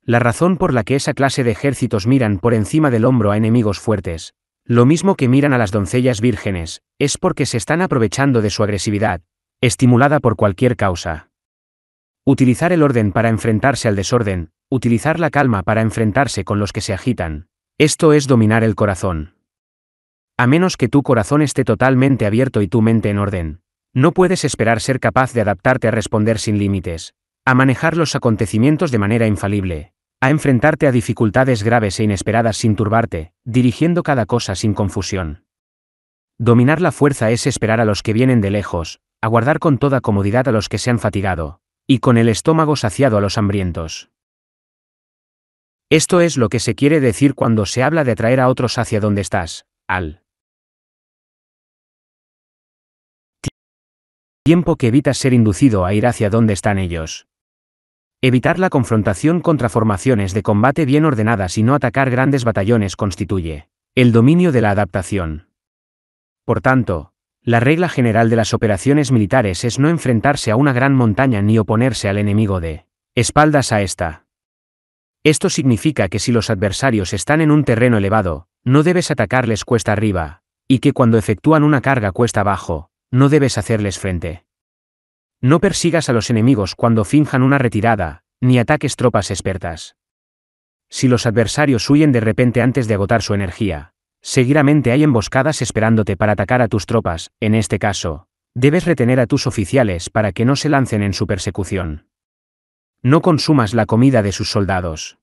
La razón por la que esa clase de ejércitos miran por encima del hombro a enemigos fuertes, lo mismo que miran a las doncellas vírgenes, es porque se están aprovechando de su agresividad, estimulada por cualquier causa. Utilizar el orden para enfrentarse al desorden, utilizar la calma para enfrentarse con los que se agitan. Esto es dominar el corazón. A menos que tu corazón esté totalmente abierto y tu mente en orden, no puedes esperar ser capaz de adaptarte a responder sin límites, a manejar los acontecimientos de manera infalible, a enfrentarte a dificultades graves e inesperadas sin turbarte, dirigiendo cada cosa sin confusión. Dominar la fuerza es esperar a los que vienen de lejos, aguardar con toda comodidad a los que se han fatigado, y con el estómago saciado a los hambrientos. Esto es lo que se quiere decir cuando se habla de atraer a otros hacia donde estás, al tiempo que evitas ser inducido a ir hacia donde están ellos. Evitar la confrontación contra formaciones de combate bien ordenadas y no atacar grandes batallones constituye el dominio de la adaptación. Por tanto, la regla general de las operaciones militares es no enfrentarse a una gran montaña ni oponerse al enemigo de espaldas a esta. Esto significa que si los adversarios están en un terreno elevado, no debes atacarles cuesta arriba, y que cuando efectúan una carga cuesta abajo, no debes hacerles frente. No persigas a los enemigos cuando finjan una retirada, ni ataques tropas expertas. Si los adversarios huyen de repente antes de agotar su energía, seguidamente hay emboscadas esperándote para atacar a tus tropas, en este caso, debes retener a tus oficiales para que no se lancen en su persecución. No consumas la comida de sus soldados.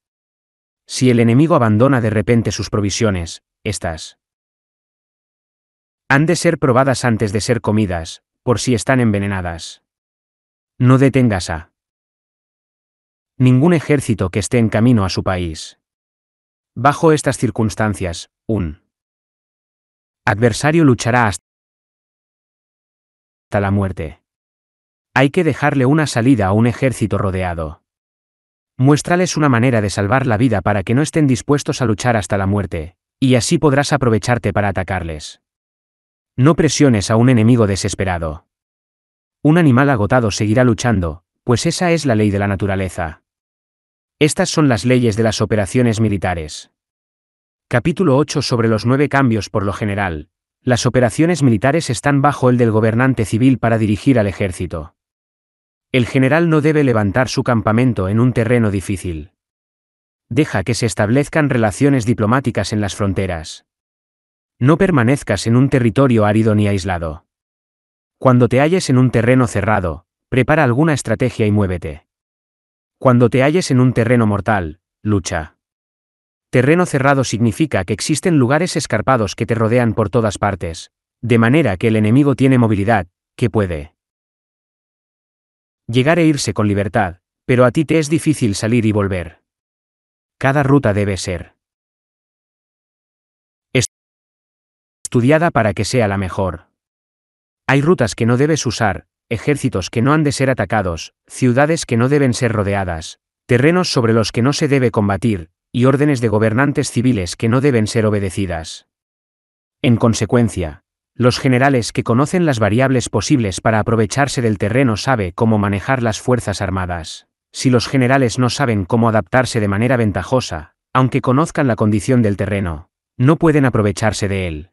Si el enemigo abandona de repente sus provisiones, estas han de ser probadas antes de ser comidas, por si están envenenadas. No detengas a ningún ejército que esté en camino a su país. Bajo estas circunstancias, un adversario luchará hasta la muerte. Hay que dejarle una salida a un ejército rodeado. Muéstrales una manera de salvar la vida para que no estén dispuestos a luchar hasta la muerte, y así podrás aprovecharte para atacarles. No presiones a un enemigo desesperado. Un animal agotado seguirá luchando, pues esa es la ley de la naturaleza. Estas son las leyes de las operaciones militares. Capítulo 8 sobre los nueve cambios por lo general. Las operaciones militares están bajo el del gobernante civil para dirigir al ejército. El general no debe levantar su campamento en un terreno difícil. Deja que se establezcan relaciones diplomáticas en las fronteras. No permanezcas en un territorio árido ni aislado. Cuando te halles en un terreno cerrado, prepara alguna estrategia y muévete. Cuando te halles en un terreno mortal, lucha. Terreno cerrado significa que existen lugares escarpados que te rodean por todas partes, de manera que el enemigo tiene movilidad, que puede llegar e irse con libertad, pero a ti te es difícil salir y volver. Cada ruta debe ser estudiada para que sea la mejor. Hay rutas que no debes usar, ejércitos que no han de ser atacados, ciudades que no deben ser rodeadas, terrenos sobre los que no se debe combatir, y órdenes de gobernantes civiles que no deben ser obedecidas. En consecuencia, los generales que conocen las variables posibles para aprovecharse del terreno sabe cómo manejar las fuerzas armadas. Si los generales no saben cómo adaptarse de manera ventajosa, aunque conozcan la condición del terreno, no pueden aprovecharse de él.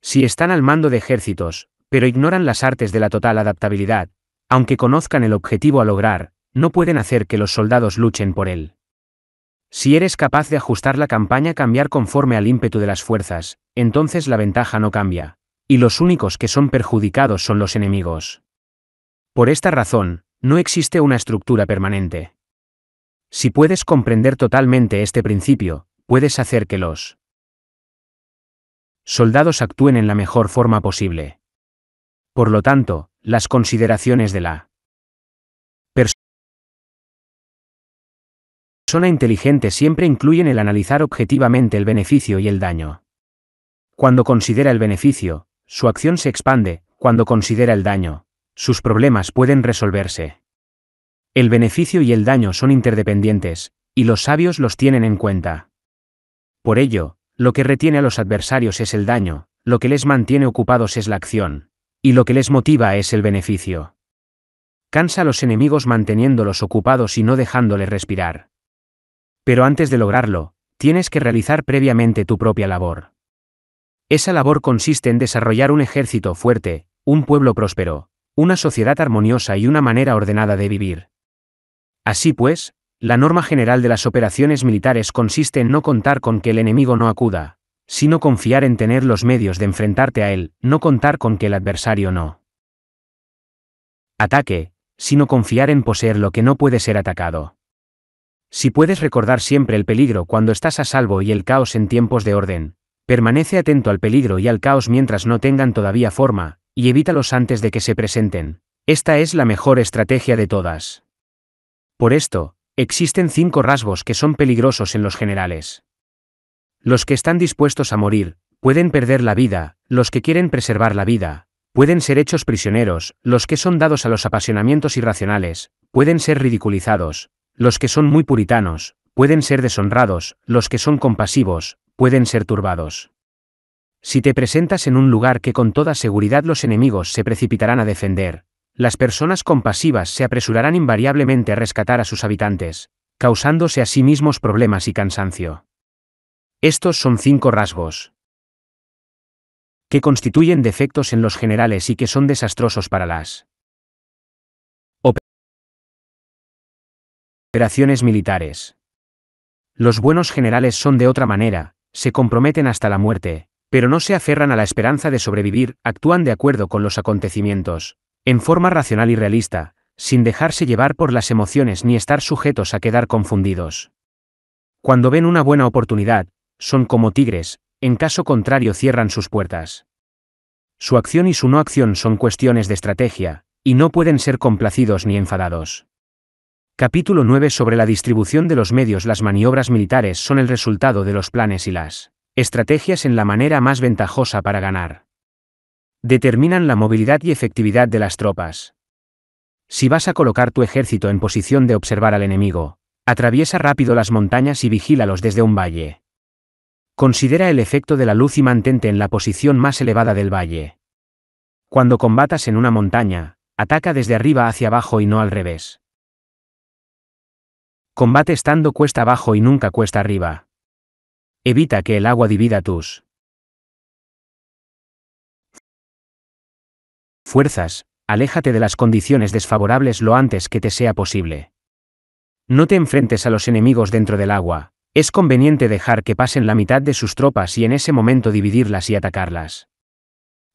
Si están al mando de ejércitos, pero ignoran las artes de la total adaptabilidad, aunque conozcan el objetivo a lograr, no pueden hacer que los soldados luchen por él. Si eres capaz de ajustar la campaña cambiar conforme al ímpetu de las fuerzas, entonces la ventaja no cambia, y los únicos que son perjudicados son los enemigos. Por esta razón, no existe una estructura permanente. Si puedes comprender totalmente este principio, puedes hacer que los soldados actúen en la mejor forma posible. Por lo tanto, las consideraciones de la inteligente siempre incluyen el analizar objetivamente el beneficio y el daño. Cuando considera el beneficio, su acción se expande, cuando considera el daño, sus problemas pueden resolverse. El beneficio y el daño son interdependientes, y los sabios los tienen en cuenta. Por ello, lo que retiene a los adversarios es el daño, lo que les mantiene ocupados es la acción, y lo que les motiva es el beneficio. Cansa a los enemigos manteniéndolos ocupados y no dejándoles respirar. Pero antes de lograrlo, tienes que realizar previamente tu propia labor. Esa labor consiste en desarrollar un ejército fuerte, un pueblo próspero, una sociedad armoniosa y una manera ordenada de vivir. Así pues, la norma general de las operaciones militares consiste en no contar con que el enemigo no acuda, sino confiar en tener los medios de enfrentarte a él, no contar con que el adversario no ataque, sino confiar en poseer lo que no puede ser atacado. Si puedes recordar siempre el peligro cuando estás a salvo y el caos en tiempos de orden, permanece atento al peligro y al caos mientras no tengan todavía forma, y evítalos antes de que se presenten. Esta es la mejor estrategia de todas. Por esto, existen cinco rasgos que son peligrosos en los generales. Los que están dispuestos a morir, pueden perder la vida, los que quieren preservar la vida, pueden ser hechos prisioneros, los que son dados a los apasionamientos irracionales, pueden ser ridiculizados, los que son muy puritanos, pueden ser deshonrados, los que son compasivos, pueden ser turbados. Si te presentas en un lugar que con toda seguridad los enemigos se precipitarán a defender, las personas compasivas se apresurarán invariablemente a rescatar a sus habitantes, causándose a sí mismos problemas y cansancio. Estos son cinco rasgos que constituyen defectos en los generales y que son desastrosos para las operaciones militares. Los buenos generales son de otra manera, se comprometen hasta la muerte, pero no se aferran a la esperanza de sobrevivir, actúan de acuerdo con los acontecimientos, en forma racional y realista, sin dejarse llevar por las emociones ni estar sujetos a quedar confundidos. Cuando ven una buena oportunidad, son como tigres, en caso contrario cierran sus puertas. Su acción y su no acción son cuestiones de estrategia, y no pueden ser complacidos ni enfadados. Capítulo 9 sobre la distribución de los medios Las maniobras militares son el resultado de los planes y las estrategias en la manera más ventajosa para ganar determinan la movilidad y efectividad de las tropas. Si vas a colocar tu ejército en posición de observar al enemigo, atraviesa rápido las montañas y vigílalos desde un valle. Considera el efecto de la luz y mantente en la posición más elevada del valle. Cuando combatas en una montaña, ataca desde arriba hacia abajo y no al revés. Combate estando cuesta abajo y nunca cuesta arriba. Evita que el agua divida tus fuerzas, aléjate de las condiciones desfavorables lo antes que te sea posible. No te enfrentes a los enemigos dentro del agua, es conveniente dejar que pasen la mitad de sus tropas y en ese momento dividirlas y atacarlas.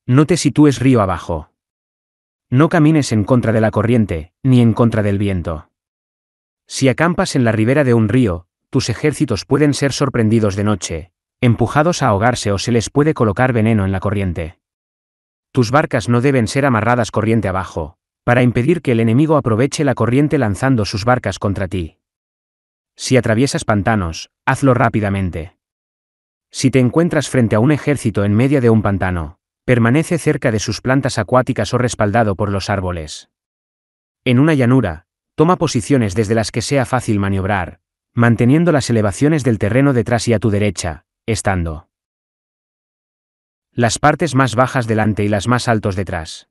No te sitúes río abajo. No camines en contra de la corriente, ni en contra del viento. Si acampas en la ribera de un río, tus ejércitos pueden ser sorprendidos de noche, empujados a ahogarse o se les puede colocar veneno en la corriente. Tus barcas no deben ser amarradas corriente abajo, para impedir que el enemigo aproveche la corriente lanzando sus barcas contra ti. Si atraviesas pantanos, hazlo rápidamente. Si te encuentras frente a un ejército en medio de un pantano, permanece cerca de sus plantas acuáticas o respaldado por los árboles. En una llanura, toma posiciones desde las que sea fácil maniobrar, manteniendo las elevaciones del terreno detrás y a tu derecha, estando las partes más bajas delante y las más altos detrás.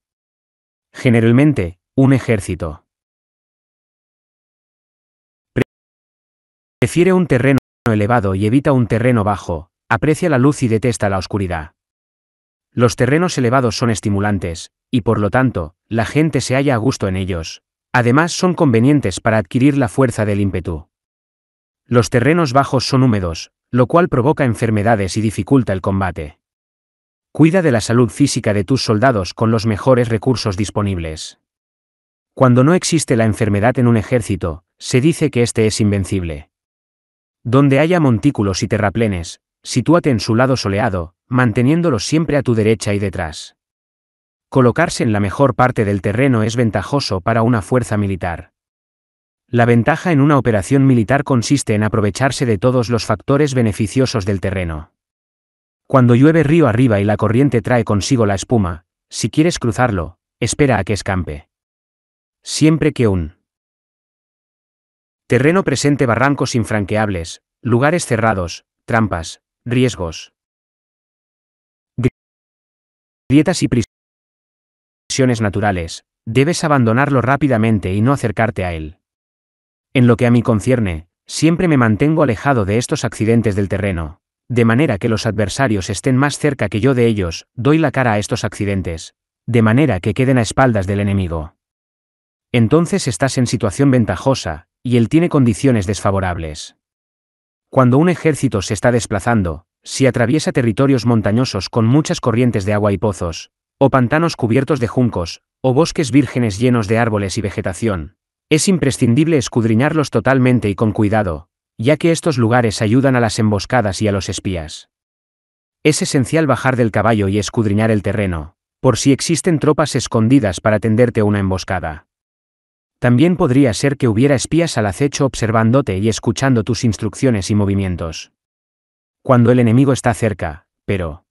Generalmente, un ejército. Prefiere un terreno elevado y evita un terreno bajo, aprecia la luz y detesta la oscuridad. Los terrenos elevados son estimulantes, y por lo tanto, la gente se halla a gusto en ellos. Además son convenientes para adquirir la fuerza del ímpetu. Los terrenos bajos son húmedos, lo cual provoca enfermedades y dificulta el combate. Cuida de la salud física de tus soldados con los mejores recursos disponibles. Cuando no existe la enfermedad en un ejército, se dice que éste es invencible. Donde haya montículos y terraplenes, sitúate en su lado soleado, manteniéndolos siempre a tu derecha y detrás. Colocarse en la mejor parte del terreno es ventajoso para una fuerza militar. La ventaja en una operación militar consiste en aprovecharse de todos los factores beneficiosos del terreno. Cuando llueve río arriba y la corriente trae consigo la espuma, si quieres cruzarlo, espera a que escampe. Siempre que un terreno presente barrancos infranqueables, lugares cerrados, trampas, riesgos, grietas y prisiones naturales, debes abandonarlo rápidamente y no acercarte a él. En lo que a mí concierne, siempre me mantengo alejado de estos accidentes del terreno, de manera que los adversarios estén más cerca que yo de ellos, doy la cara a estos accidentes, de manera que queden a espaldas del enemigo. Entonces estás en situación ventajosa, y él tiene condiciones desfavorables. Cuando un ejército se está desplazando, si atraviesa territorios montañosos con muchas corrientes de agua y pozos, o pantanos cubiertos de juncos, o bosques vírgenes llenos de árboles y vegetación, es imprescindible escudriñarlos totalmente y con cuidado, ya que estos lugares ayudan a las emboscadas y a los espías. Es esencial bajar del caballo y escudriñar el terreno, por si existen tropas escondidas para tenderte una emboscada. También podría ser que hubiera espías al acecho observándote y escuchando tus instrucciones y movimientos. Cuando el enemigo está cerca, pero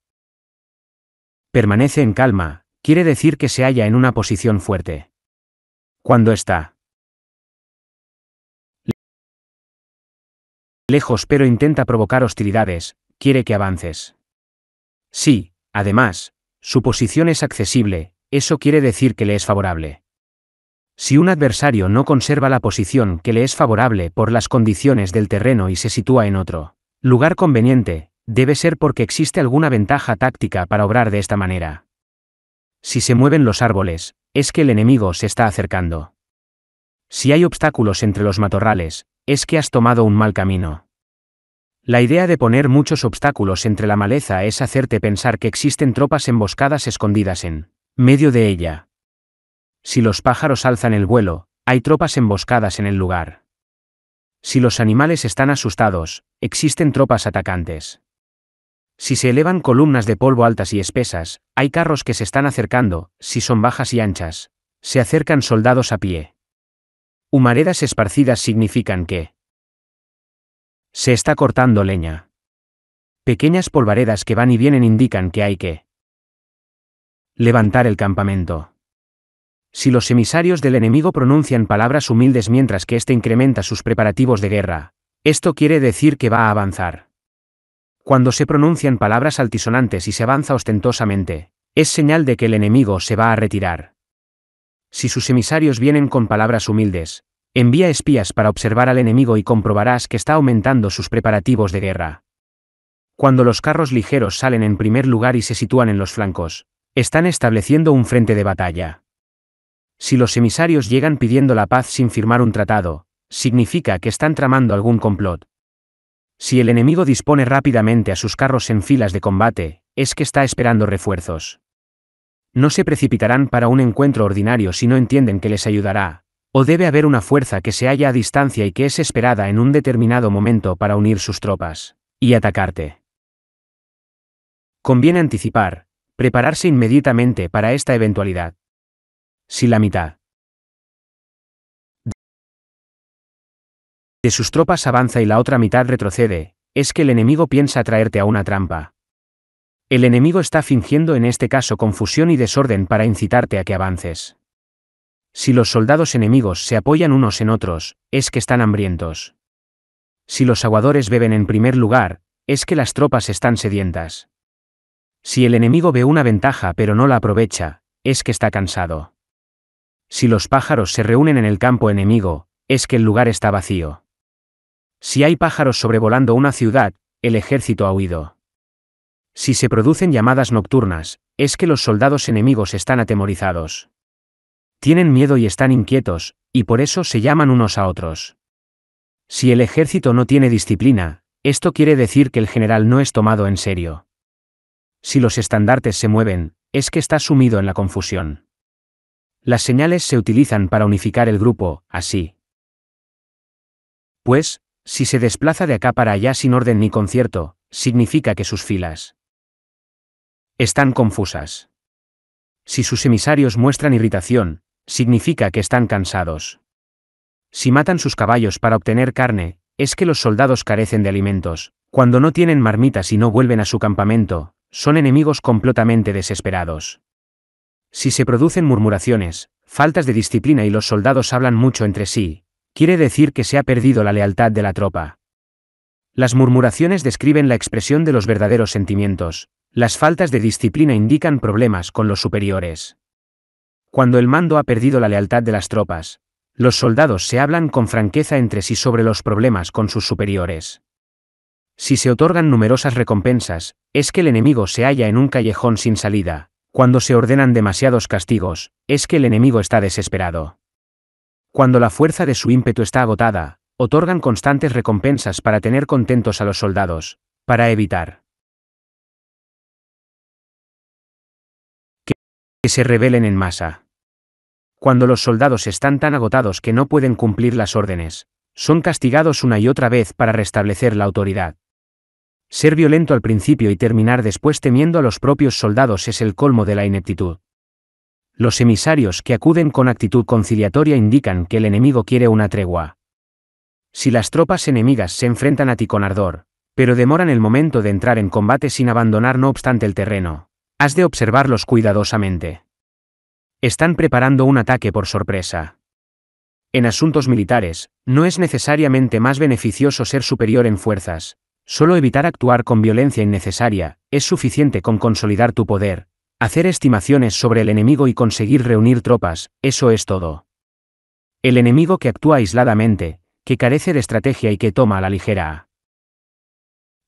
permanece en calma, quiere decir que se halla en una posición fuerte. Cuando está lejos pero intenta provocar hostilidades, quiere que avances. Sí, además, su posición es accesible, eso quiere decir que le es favorable. Si un adversario no conserva la posición que le es favorable por las condiciones del terreno y se sitúa en otro lugar conveniente, debe ser porque existe alguna ventaja táctica para obrar de esta manera. Si se mueven los árboles, es que el enemigo se está acercando. Si hay obstáculos entre los matorrales, es que has tomado un mal camino. La idea de poner muchos obstáculos entre la maleza es hacerte pensar que existen tropas emboscadas escondidas en medio de ella. Si los pájaros alzan el vuelo, hay tropas emboscadas en el lugar. Si los animales están asustados, existen tropas atacantes. Si se elevan columnas de polvo altas y espesas, hay carros que se están acercando, si son bajas y anchas, se acercan soldados a pie. Humaredas esparcidas significan que se está cortando leña. Pequeñas polvaredas que van y vienen indican que hay que levantar el campamento. Si los emisarios del enemigo pronuncian palabras humildes mientras que éste incrementa sus preparativos de guerra, esto quiere decir que va a avanzar. Cuando se pronuncian palabras altisonantes y se avanza ostentosamente, es señal de que el enemigo se va a retirar. Si sus emisarios vienen con palabras humildes, envía espías para observar al enemigo y comprobarás que está aumentando sus preparativos de guerra. Cuando los carros ligeros salen en primer lugar y se sitúan en los flancos, están estableciendo un frente de batalla. Si los emisarios llegan pidiendo la paz sin firmar un tratado, significa que están tramando algún complot. Si el enemigo dispone rápidamente a sus carros en filas de combate, es que está esperando refuerzos. No se precipitarán para un encuentro ordinario si no entienden que les ayudará, o debe haber una fuerza que se halla a distancia y que es esperada en un determinado momento para unir sus tropas, y atacarte. Conviene anticipar, prepararse inmediatamente para esta eventualidad. Si la mitad de sus tropas avanza y la otra mitad retrocede, es que el enemigo piensa atraerte a una trampa. El enemigo está fingiendo en este caso confusión y desorden para incitarte a que avances. Si los soldados enemigos se apoyan unos en otros, es que están hambrientos. Si los aguadores beben en primer lugar, es que las tropas están sedientas. Si el enemigo ve una ventaja pero no la aprovecha, es que está cansado. Si los pájaros se reúnen en el campo enemigo, es que el lugar está vacío. Si hay pájaros sobrevolando una ciudad, el ejército ha huido. Si se producen llamadas nocturnas, es que los soldados enemigos están atemorizados. Tienen miedo y están inquietos, y por eso se llaman unos a otros. Si el ejército no tiene disciplina, esto quiere decir que el general no es tomado en serio. Si los estandartes se mueven, es que está sumido en la confusión. Las señales se utilizan para unificar el grupo, así. Pues, si se desplaza de acá para allá sin orden ni concierto, significa que sus filas están confusas. Si sus emisarios muestran irritación, significa que están cansados. Si matan sus caballos para obtener carne, es que los soldados carecen de alimentos, cuando no tienen marmitas y no vuelven a su campamento, son enemigos completamente desesperados. Si se producen murmuraciones, faltas de disciplina y los soldados hablan mucho entre sí, quiere decir que se ha perdido la lealtad de la tropa. Las murmuraciones describen la expresión de los verdaderos sentimientos, las faltas de disciplina indican problemas con los superiores. Cuando el mando ha perdido la lealtad de las tropas, los soldados se hablan con franqueza entre sí sobre los problemas con sus superiores. Si se otorgan numerosas recompensas, es que el enemigo se halla en un callejón sin salida, cuando se ordenan demasiados castigos, es que el enemigo está desesperado. Cuando la fuerza de su ímpetu está agotada, otorgan constantes recompensas para tener contentos a los soldados, para evitar que se rebelen en masa. Cuando los soldados están tan agotados que no pueden cumplir las órdenes, son castigados una y otra vez para restablecer la autoridad. Ser violento al principio y terminar después temiendo a los propios soldados es el colmo de la ineptitud. Los emisarios que acuden con actitud conciliatoria indican que el enemigo quiere una tregua. Si las tropas enemigas se enfrentan a ti con ardor, pero demoran el momento de entrar en combate sin abandonar no obstante el terreno, has de observarlos cuidadosamente. Están preparando un ataque por sorpresa. En asuntos militares, no es necesariamente más beneficioso ser superior en fuerzas, solo evitar actuar con violencia innecesaria, es suficiente con consolidar tu poder, hacer estimaciones sobre el enemigo y conseguir reunir tropas, eso es todo. El enemigo que actúa aisladamente, que carece de estrategia y que toma a la ligera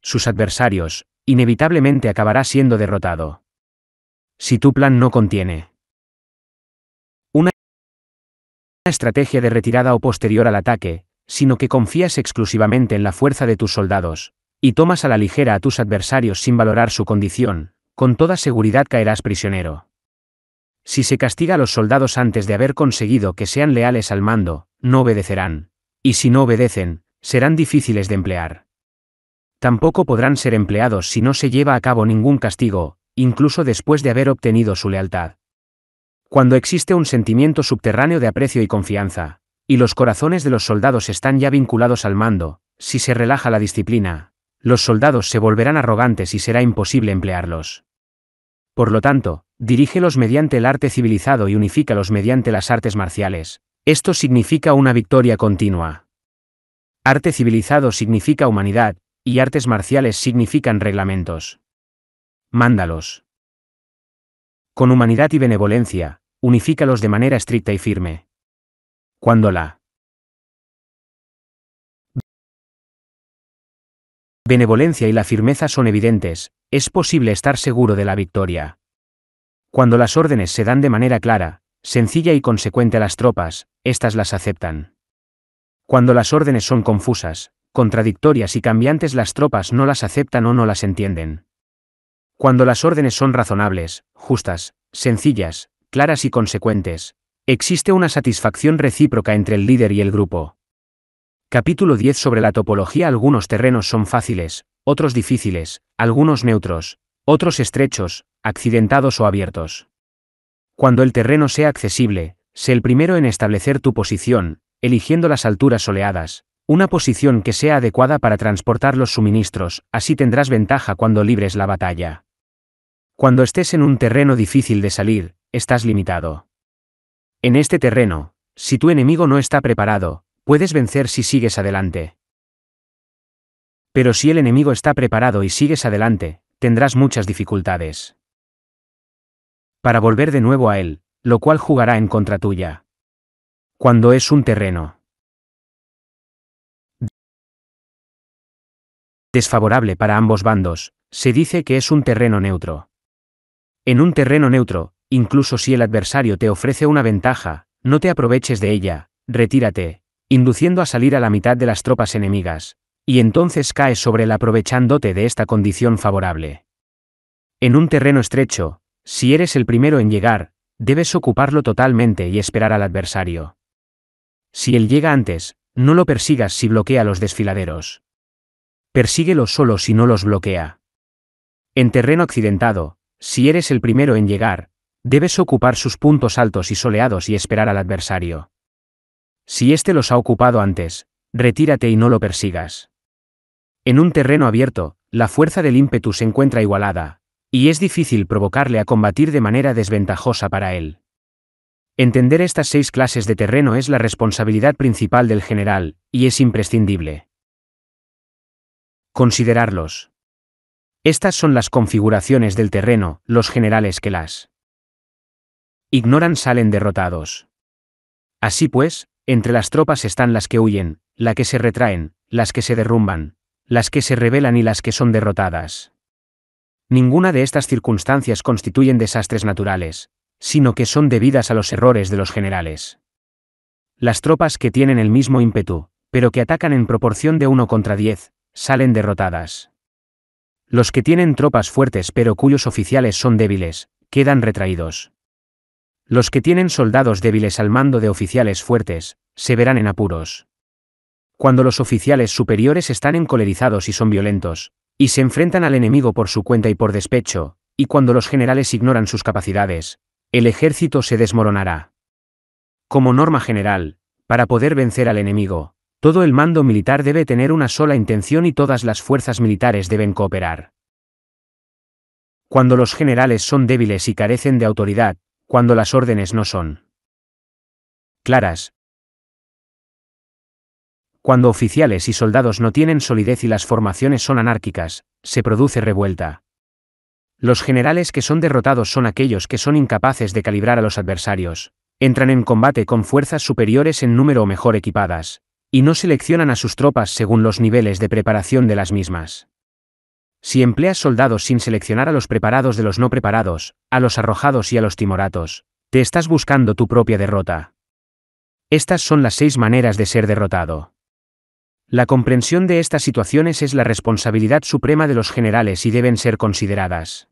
sus adversarios, inevitablemente acabará siendo derrotado. Si tu plan no contiene una estrategia de retirada o posterior al ataque, sino que confías exclusivamente en la fuerza de tus soldados, y tomas a la ligera a tus adversarios sin valorar su condición, con toda seguridad caerás prisionero. Si se castiga a los soldados antes de haber conseguido que sean leales al mando, no obedecerán. Y si no obedecen, serán difíciles de emplear. Tampoco podrán ser empleados si no se lleva a cabo ningún castigo, incluso después de haber obtenido su lealtad. Cuando existe un sentimiento subterráneo de aprecio y confianza, y los corazones de los soldados están ya vinculados al mando, si se relaja la disciplina, los soldados se volverán arrogantes y será imposible emplearlos. Por lo tanto, dirígelos mediante el arte civilizado y unifícalos mediante las artes marciales. Esto significa una victoria continua. Arte civilizado significa humanidad, y artes marciales significan reglamentos. Mándalos. Con humanidad y benevolencia, unifícalos de manera estricta y firme. Cuando la benevolencia y la firmeza son evidentes, es posible estar seguro de la victoria. Cuando las órdenes se dan de manera clara, sencilla y consecuente a las tropas, éstas las aceptan. Cuando las órdenes son confusas, contradictorias y cambiantes las tropas no las aceptan o no las entienden. Cuando las órdenes son razonables, justas, sencillas, claras y consecuentes, existe una satisfacción recíproca entre el líder y el grupo. Capítulo 10 sobre la topología Algunos terrenos son fáciles, otros difíciles, algunos neutros, otros estrechos, accidentados o abiertos. Cuando el terreno sea accesible, sé el primero en establecer tu posición, eligiendo las alturas soleadas, una posición que sea adecuada para transportar los suministros, así tendrás ventaja cuando libres la batalla. Cuando estés en un terreno difícil de salir, estás limitado. En este terreno, si tu enemigo no está preparado, Puedes vencer si sigues adelante. Pero si el enemigo está preparado y sigues adelante, tendrás muchas dificultades. Para volver de nuevo a él, lo cual jugará en contra tuya. Cuando es un terreno desfavorable para ambos bandos, se dice que es un terreno neutro. En un terreno neutro, incluso si el adversario te ofrece una ventaja, no te aproveches de ella, retírate, induciendo a salir a la mitad de las tropas enemigas, y entonces caes sobre él aprovechándote de esta condición favorable. En un terreno estrecho, si eres el primero en llegar, debes ocuparlo totalmente y esperar al adversario. Si él llega antes, no lo persigas si bloquea los desfiladeros. Persíguelo solo si no los bloquea. En terreno accidentado, si eres el primero en llegar, debes ocupar sus puntos altos y soleados y esperar al adversario. Si éste los ha ocupado antes, retírate y no lo persigas. En un terreno abierto, la fuerza del ímpetu se encuentra igualada, y es difícil provocarle a combatir de manera desventajosa para él. Entender estas seis clases de terreno es la responsabilidad principal del general, y es imprescindible. Considerarlos. Estas son las configuraciones del terreno, los generales que las ignoran salen derrotados. Así pues, entre las tropas están las que huyen, las que se retraen, las que se derrumban, las que se rebelan y las que son derrotadas. Ninguna de estas circunstancias constituyen desastres naturales, sino que son debidas a los errores de los generales. Las tropas que tienen el mismo ímpetu, pero que atacan en proporción de 1 contra 10, salen derrotadas. Los que tienen tropas fuertes pero cuyos oficiales son débiles, quedan retraídos. Los que tienen soldados débiles al mando de oficiales fuertes, se verán en apuros. Cuando los oficiales superiores están encolerizados y son violentos, y se enfrentan al enemigo por su cuenta y por despecho, y cuando los generales ignoran sus capacidades, el ejército se desmoronará. Como norma general, para poder vencer al enemigo, todo el mando militar debe tener una sola intención y todas las fuerzas militares deben cooperar. Cuando los generales son débiles y carecen de autoridad, cuando las órdenes no son claras, cuando oficiales y soldados no tienen solidez y las formaciones son anárquicas, se produce revuelta. Los generales que son derrotados son aquellos que son incapaces de calibrar a los adversarios, entran en combate con fuerzas superiores en número o mejor equipadas, y no seleccionan a sus tropas según los niveles de preparación de las mismas. Si empleas soldados sin seleccionar a los preparados de los no preparados, a los arrojados y a los timoratos, te estás buscando tu propia derrota. Estas son las seis maneras de ser derrotado. La comprensión de estas situaciones es la responsabilidad suprema de los generales y deben ser consideradas.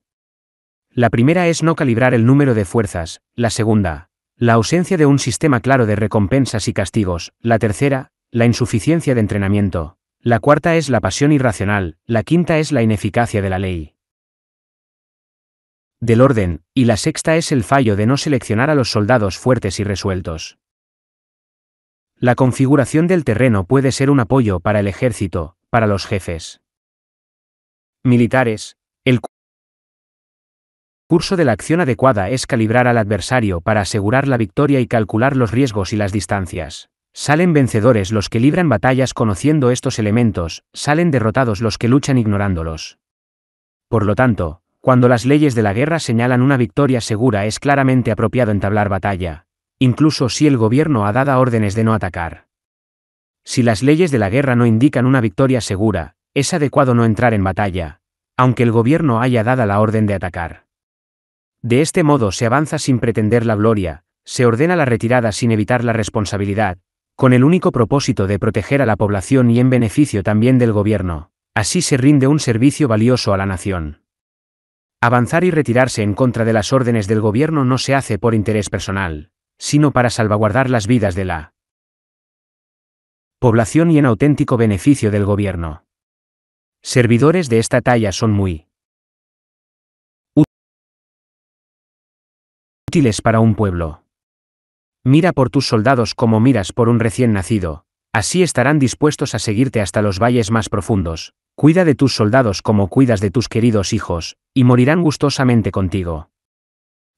La primera es no calibrar el número de fuerzas, la segunda, la ausencia de un sistema claro de recompensas y castigos, la tercera, la insuficiencia de entrenamiento, la cuarta es la pasión irracional, la quinta es la ineficacia de la ley. Del orden, y la sexta es el fallo de no seleccionar a los soldados fuertes y resueltos. La configuración del terreno puede ser un apoyo para el ejército, para los jefes militares. El curso de la acción adecuada es calibrar al adversario para asegurar la victoria y calcular los riesgos y las distancias. Salen vencedores los que libran batallas conociendo estos elementos, salen derrotados los que luchan ignorándolos. Por lo tanto, cuando las leyes de la guerra señalan una victoria segura es claramente apropiado entablar batalla, incluso si el gobierno ha dado órdenes de no atacar. Si las leyes de la guerra no indican una victoria segura, es adecuado no entrar en batalla, aunque el gobierno haya dado la orden de atacar. De este modo se avanza sin pretender la gloria, se ordena la retirada sin evitar la responsabilidad, con el único propósito de proteger a la población y en beneficio también del gobierno. Así se rinde un servicio valioso a la nación. Avanzar y retirarse en contra de las órdenes del gobierno no se hace por interés personal, sino para salvaguardar las vidas de la población y en auténtico beneficio del gobierno. Servidores de esta talla son muy útiles para un pueblo. Mira por tus soldados como miras por un recién nacido, así estarán dispuestos a seguirte hasta los valles más profundos. Cuida de tus soldados como cuidas de tus queridos hijos, y morirán gustosamente contigo.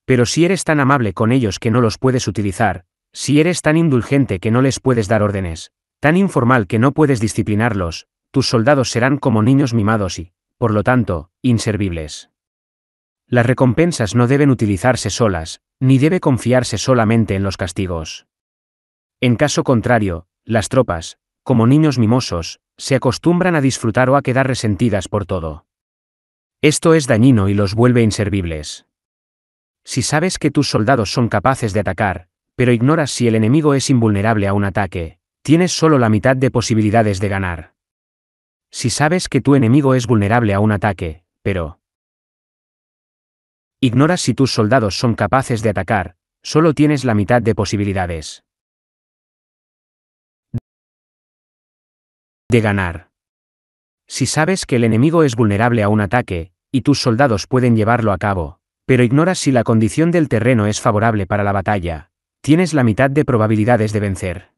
Pero si eres tan amable con ellos que no los puedes utilizar, si eres tan indulgente que no les puedes dar órdenes, tan informal que no puedes disciplinarlos, tus soldados serán como niños mimados y, por lo tanto, inservibles. Las recompensas no deben utilizarse solas, ni debe confiarse solamente en los castigos. En caso contrario, las tropas, como niños mimosos, se acostumbran a disfrutar o a quedar resentidas por todo. Esto es dañino y los vuelve inservibles. Si sabes que tus soldados son capaces de atacar, pero ignoras si el enemigo es invulnerable a un ataque, tienes solo la mitad de posibilidades de ganar. Si sabes que tu enemigo es vulnerable a un ataque, pero Ignoras si tus soldados son capaces de atacar, solo tienes la mitad de posibilidades. De ganar. Si sabes que el enemigo es vulnerable a un ataque, y tus soldados pueden llevarlo a cabo, pero ignoras si la condición del terreno es favorable para la batalla, tienes la mitad de probabilidades de vencer.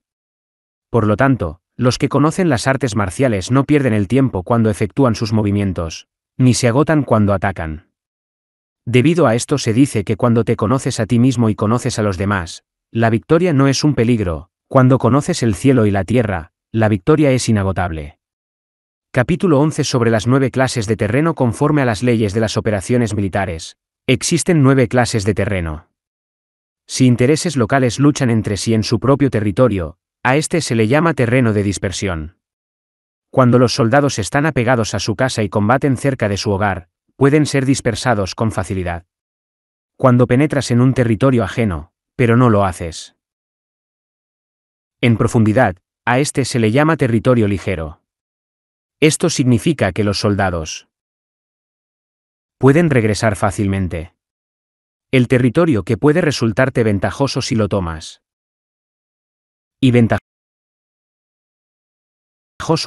Por lo tanto, los que conocen las artes marciales no pierden el tiempo cuando efectúan sus movimientos, ni se agotan cuando atacan. Debido a esto se dice que cuando te conoces a ti mismo y conoces a los demás, la victoria no es un peligro, cuando conoces el cielo y la tierra, la victoria es inagotable. Capítulo 11 sobre las nueve clases de terreno conforme a las leyes de las operaciones militares. Existen nueve clases de terreno. Si intereses locales luchan entre sí en su propio territorio, a este se le llama terreno de dispersión. Cuando los soldados están apegados a su casa y combaten cerca de su hogar, pueden ser dispersados con facilidad. Cuando penetras en un territorio ajeno, pero no lo haces. En profundidad, a este se le llama territorio ligero. Esto significa que los soldados pueden regresar fácilmente. El territorio que puede resultarte ventajoso si lo tomas. Y ventajoso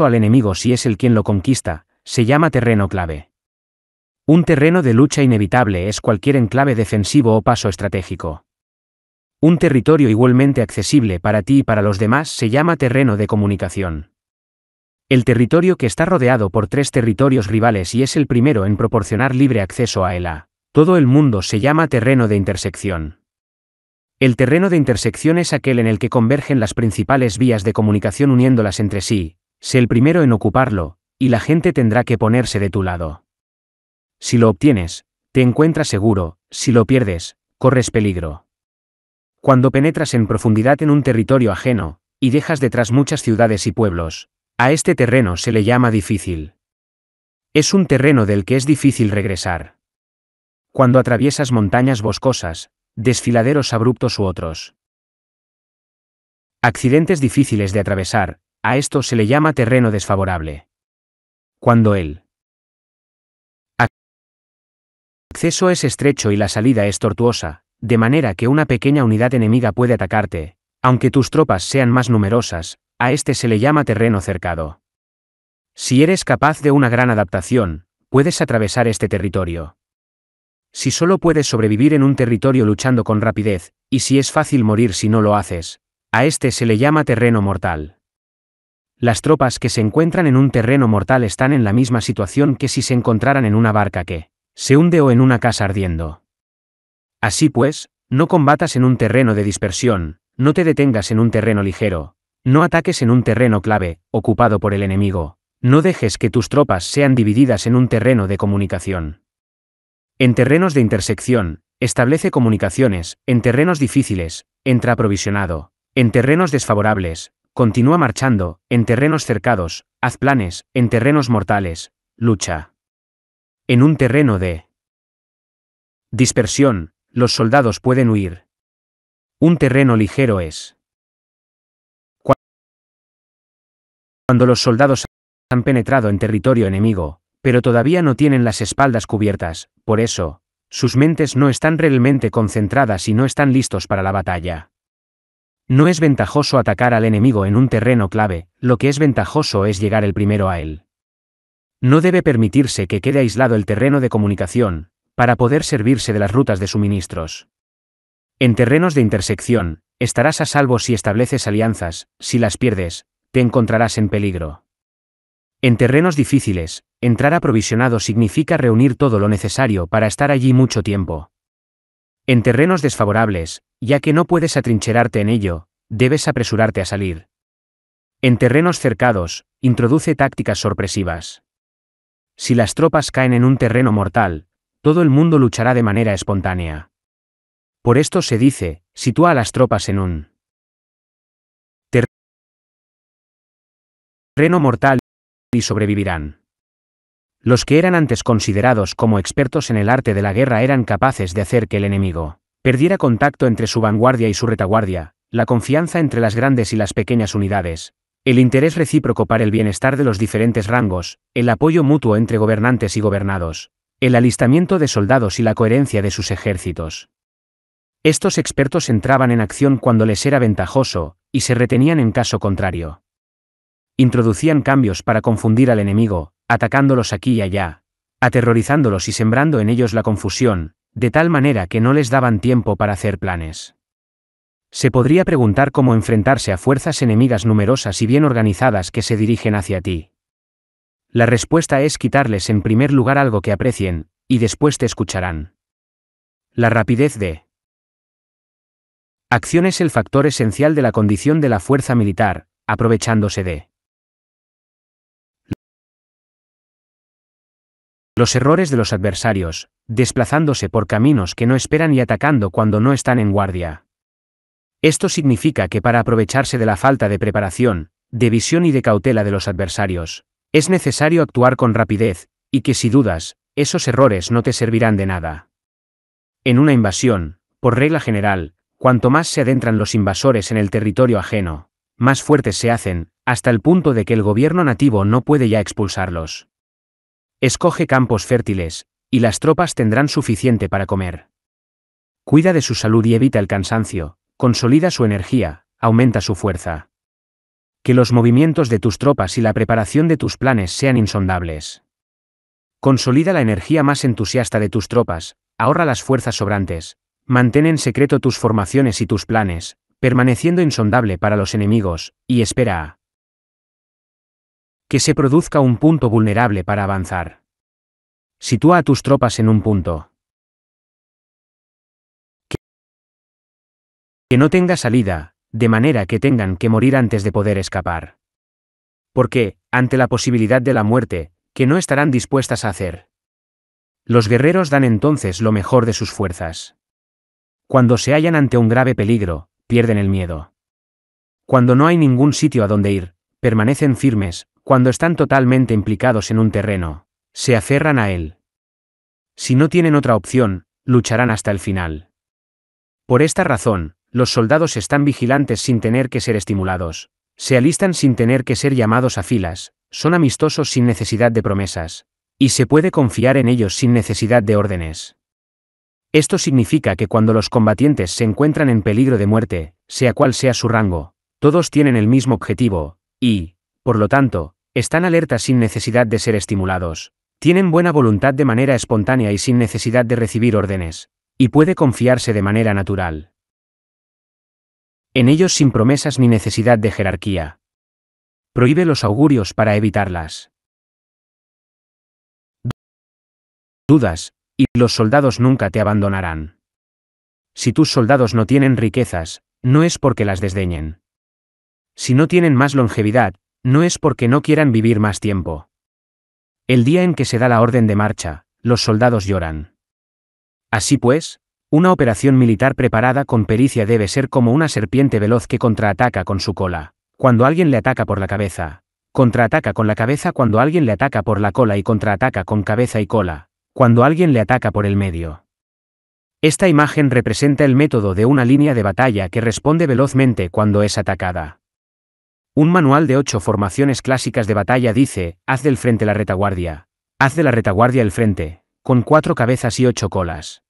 al enemigo si es el quien lo conquista, se llama terreno clave. Un terreno de lucha inevitable es cualquier enclave defensivo o paso estratégico. Un territorio igualmente accesible para ti y para los demás se llama terreno de comunicación. El territorio que está rodeado por tres territorios rivales y es el primero en proporcionar libre acceso a él a todo el mundo se llama terreno de intersección. El terreno de intersección es aquel en el que convergen las principales vías de comunicación uniéndolas entre sí, sé el primero en ocuparlo, y la gente tendrá que ponerse de tu lado. Si lo obtienes, te encuentras seguro, si lo pierdes, corres peligro. Cuando penetras en profundidad en un territorio ajeno, y dejas detrás muchas ciudades y pueblos, a este terreno se le llama difícil. Es un terreno del que es difícil regresar. Cuando atraviesas montañas boscosas, desfiladeros abruptos u otros. Accidentes difíciles de atravesar, a esto se le llama terreno desfavorable. Cuando el acceso es estrecho y la salida es tortuosa, de manera que una pequeña unidad enemiga puede atacarte, aunque tus tropas sean más numerosas, a este se le llama terreno cercado. Si eres capaz de una gran adaptación, puedes atravesar este territorio. Si solo puedes sobrevivir en un territorio luchando con rapidez, y si es fácil morir si no lo haces, a este se le llama terreno mortal. Las tropas que se encuentran en un terreno mortal están en la misma situación que si se encontraran en una barca que se hunde o en una casa ardiendo. Así pues, no combatas en un terreno de dispersión, no te detengas en un terreno ligero, no ataques en un terreno clave, ocupado por el enemigo, no dejes que tus tropas sean divididas en un terreno de comunicación. En terrenos de intersección, establece comunicaciones, en terrenos difíciles, entra aprovisionado, en terrenos desfavorables, continúa marchando, en terrenos cercados, haz planes, en terrenos mortales, lucha. En un terreno de dispersión, los soldados pueden huir. Un terreno ligero es. Cuando los soldados han penetrado en territorio enemigo, pero todavía no tienen las espaldas cubiertas, por eso, sus mentes no están realmente concentradas y no están listos para la batalla. No es ventajoso atacar al enemigo en un terreno clave, lo que es ventajoso es llegar el primero a él. No debe permitirse que quede aislado el terreno de comunicación, para poder servirse de las rutas de suministros. En terrenos de intersección, estarás a salvo si estableces alianzas, si las pierdes, te encontrarás en peligro. En terrenos difíciles, entrar aprovisionado significa reunir todo lo necesario para estar allí mucho tiempo. En terrenos desfavorables, ya que no puedes atrincherarte en ello, debes apresurarte a salir. En terrenos cercados, introduce tácticas sorpresivas. Si las tropas caen en un terreno mortal, todo el mundo luchará de manera espontánea. Por esto se dice, sitúa a las tropas en un terreno mortal y sobrevivirán. Los que eran antes considerados como expertos en el arte de la guerra eran capaces de hacer que el enemigo perdiera contacto entre su vanguardia y su retaguardia, la confianza entre las grandes y las pequeñas unidades, el interés recíproco para el bienestar de los diferentes rangos, el apoyo mutuo entre gobernantes y gobernados, el alistamiento de soldados y la coherencia de sus ejércitos. Estos expertos entraban en acción cuando les era ventajoso, y se retenían en caso contrario. Introducían cambios para confundir al enemigo, atacándolos aquí y allá, aterrorizándolos y sembrando en ellos la confusión, de tal manera que no les daban tiempo para hacer planes. Se podría preguntar cómo enfrentarse a fuerzas enemigas numerosas y bien organizadas que se dirigen hacia ti. La respuesta es quitarles en primer lugar algo que aprecien, y después te escucharán. La rapidez de acción es el factor esencial de la condición de la fuerza militar, aprovechándose de los errores de los adversarios, desplazándose por caminos que no esperan y atacando cuando no están en guardia. Esto significa que para aprovecharse de la falta de preparación, de visión y de cautela de los adversarios, es necesario actuar con rapidez, y que si dudas, esos errores no te servirán de nada. En una invasión, por regla general, cuanto más se adentran los invasores en el territorio ajeno, más fuertes se hacen, hasta el punto de que el gobierno nativo no puede ya expulsarlos. Escoge campos fértiles, y las tropas tendrán suficiente para comer. Cuida de su salud y evita el cansancio, consolida su energía, aumenta su fuerza. Que los movimientos de tus tropas y la preparación de tus planes sean insondables. Consolida la energía más entusiasta de tus tropas, ahorra las fuerzas sobrantes, mantén en secreto tus formaciones y tus planes, permaneciendo insondable para los enemigos, y espera que se produzca un punto vulnerable para avanzar. Sitúa a tus tropas en un punto que no tenga salida, de manera que tengan que morir antes de poder escapar. Porque, ante la posibilidad de la muerte, que no estarán dispuestas a hacer. Los guerreros dan entonces lo mejor de sus fuerzas. Cuando se hallan ante un grave peligro, pierden el miedo. Cuando no hay ningún sitio a donde ir, permanecen firmes, cuando están totalmente implicados en un terreno, se aferran a él. Si no tienen otra opción, lucharán hasta el final. Por esta razón, los soldados están vigilantes sin tener que ser estimulados, se alistan sin tener que ser llamados a filas, son amistosos sin necesidad de promesas, y se puede confiar en ellos sin necesidad de órdenes. Esto significa que cuando los combatientes se encuentran en peligro de muerte, sea cual sea su rango, todos tienen el mismo objetivo, y, por lo tanto, están alertas sin necesidad de ser estimulados, tienen buena voluntad de manera espontánea y sin necesidad de recibir órdenes, y puede confiarse de manera natural. En ellos sin promesas ni necesidad de jerarquía. Prohíbe los augurios para evitarlas. Dudas, y los soldados nunca te abandonarán. Si tus soldados no tienen riquezas, no es porque las desdeñen. Si no tienen más longevidad, no es porque no quieran vivir más tiempo. El día en que se da la orden de marcha, los soldados lloran. Así pues, una operación militar preparada con pericia debe ser como una serpiente veloz que contraataca con su cola, cuando alguien le ataca por la cabeza, contraataca con la cabeza cuando alguien le ataca por la cola y contraataca con cabeza y cola, cuando alguien le ataca por el medio. Esta imagen representa el método de una línea de batalla que responde velozmente cuando es atacada. Un manual de ocho formaciones clásicas de batalla dice, haz del frente la retaguardia, haz de la retaguardia el frente, con cuatro cabezas y ocho colas.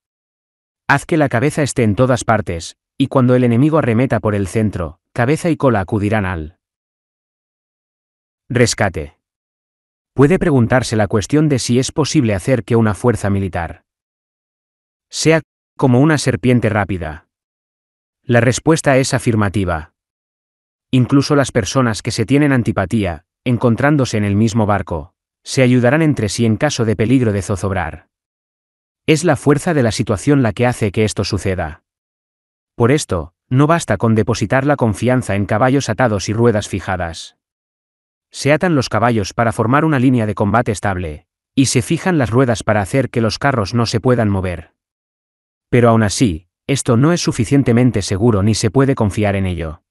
Haz que la cabeza esté en todas partes, y cuando el enemigo arremeta por el centro, cabeza y cola acudirán al rescate puede preguntarse la cuestión de si es posible hacer que una fuerza militar sea como una serpiente rápida. La respuesta es afirmativa. Incluso las personas que se tienen antipatía, encontrándose en el mismo barco, se ayudarán entre sí en caso de peligro de zozobrar. Es la fuerza de la situación la que hace que esto suceda. Por esto, no basta con depositar la confianza en caballos atados y ruedas fijadas se atan los caballos para formar una línea de combate estable, y se fijan las ruedas para hacer que los carros no se puedan mover. Pero aún así, esto no es suficientemente seguro ni se puede confiar en ello.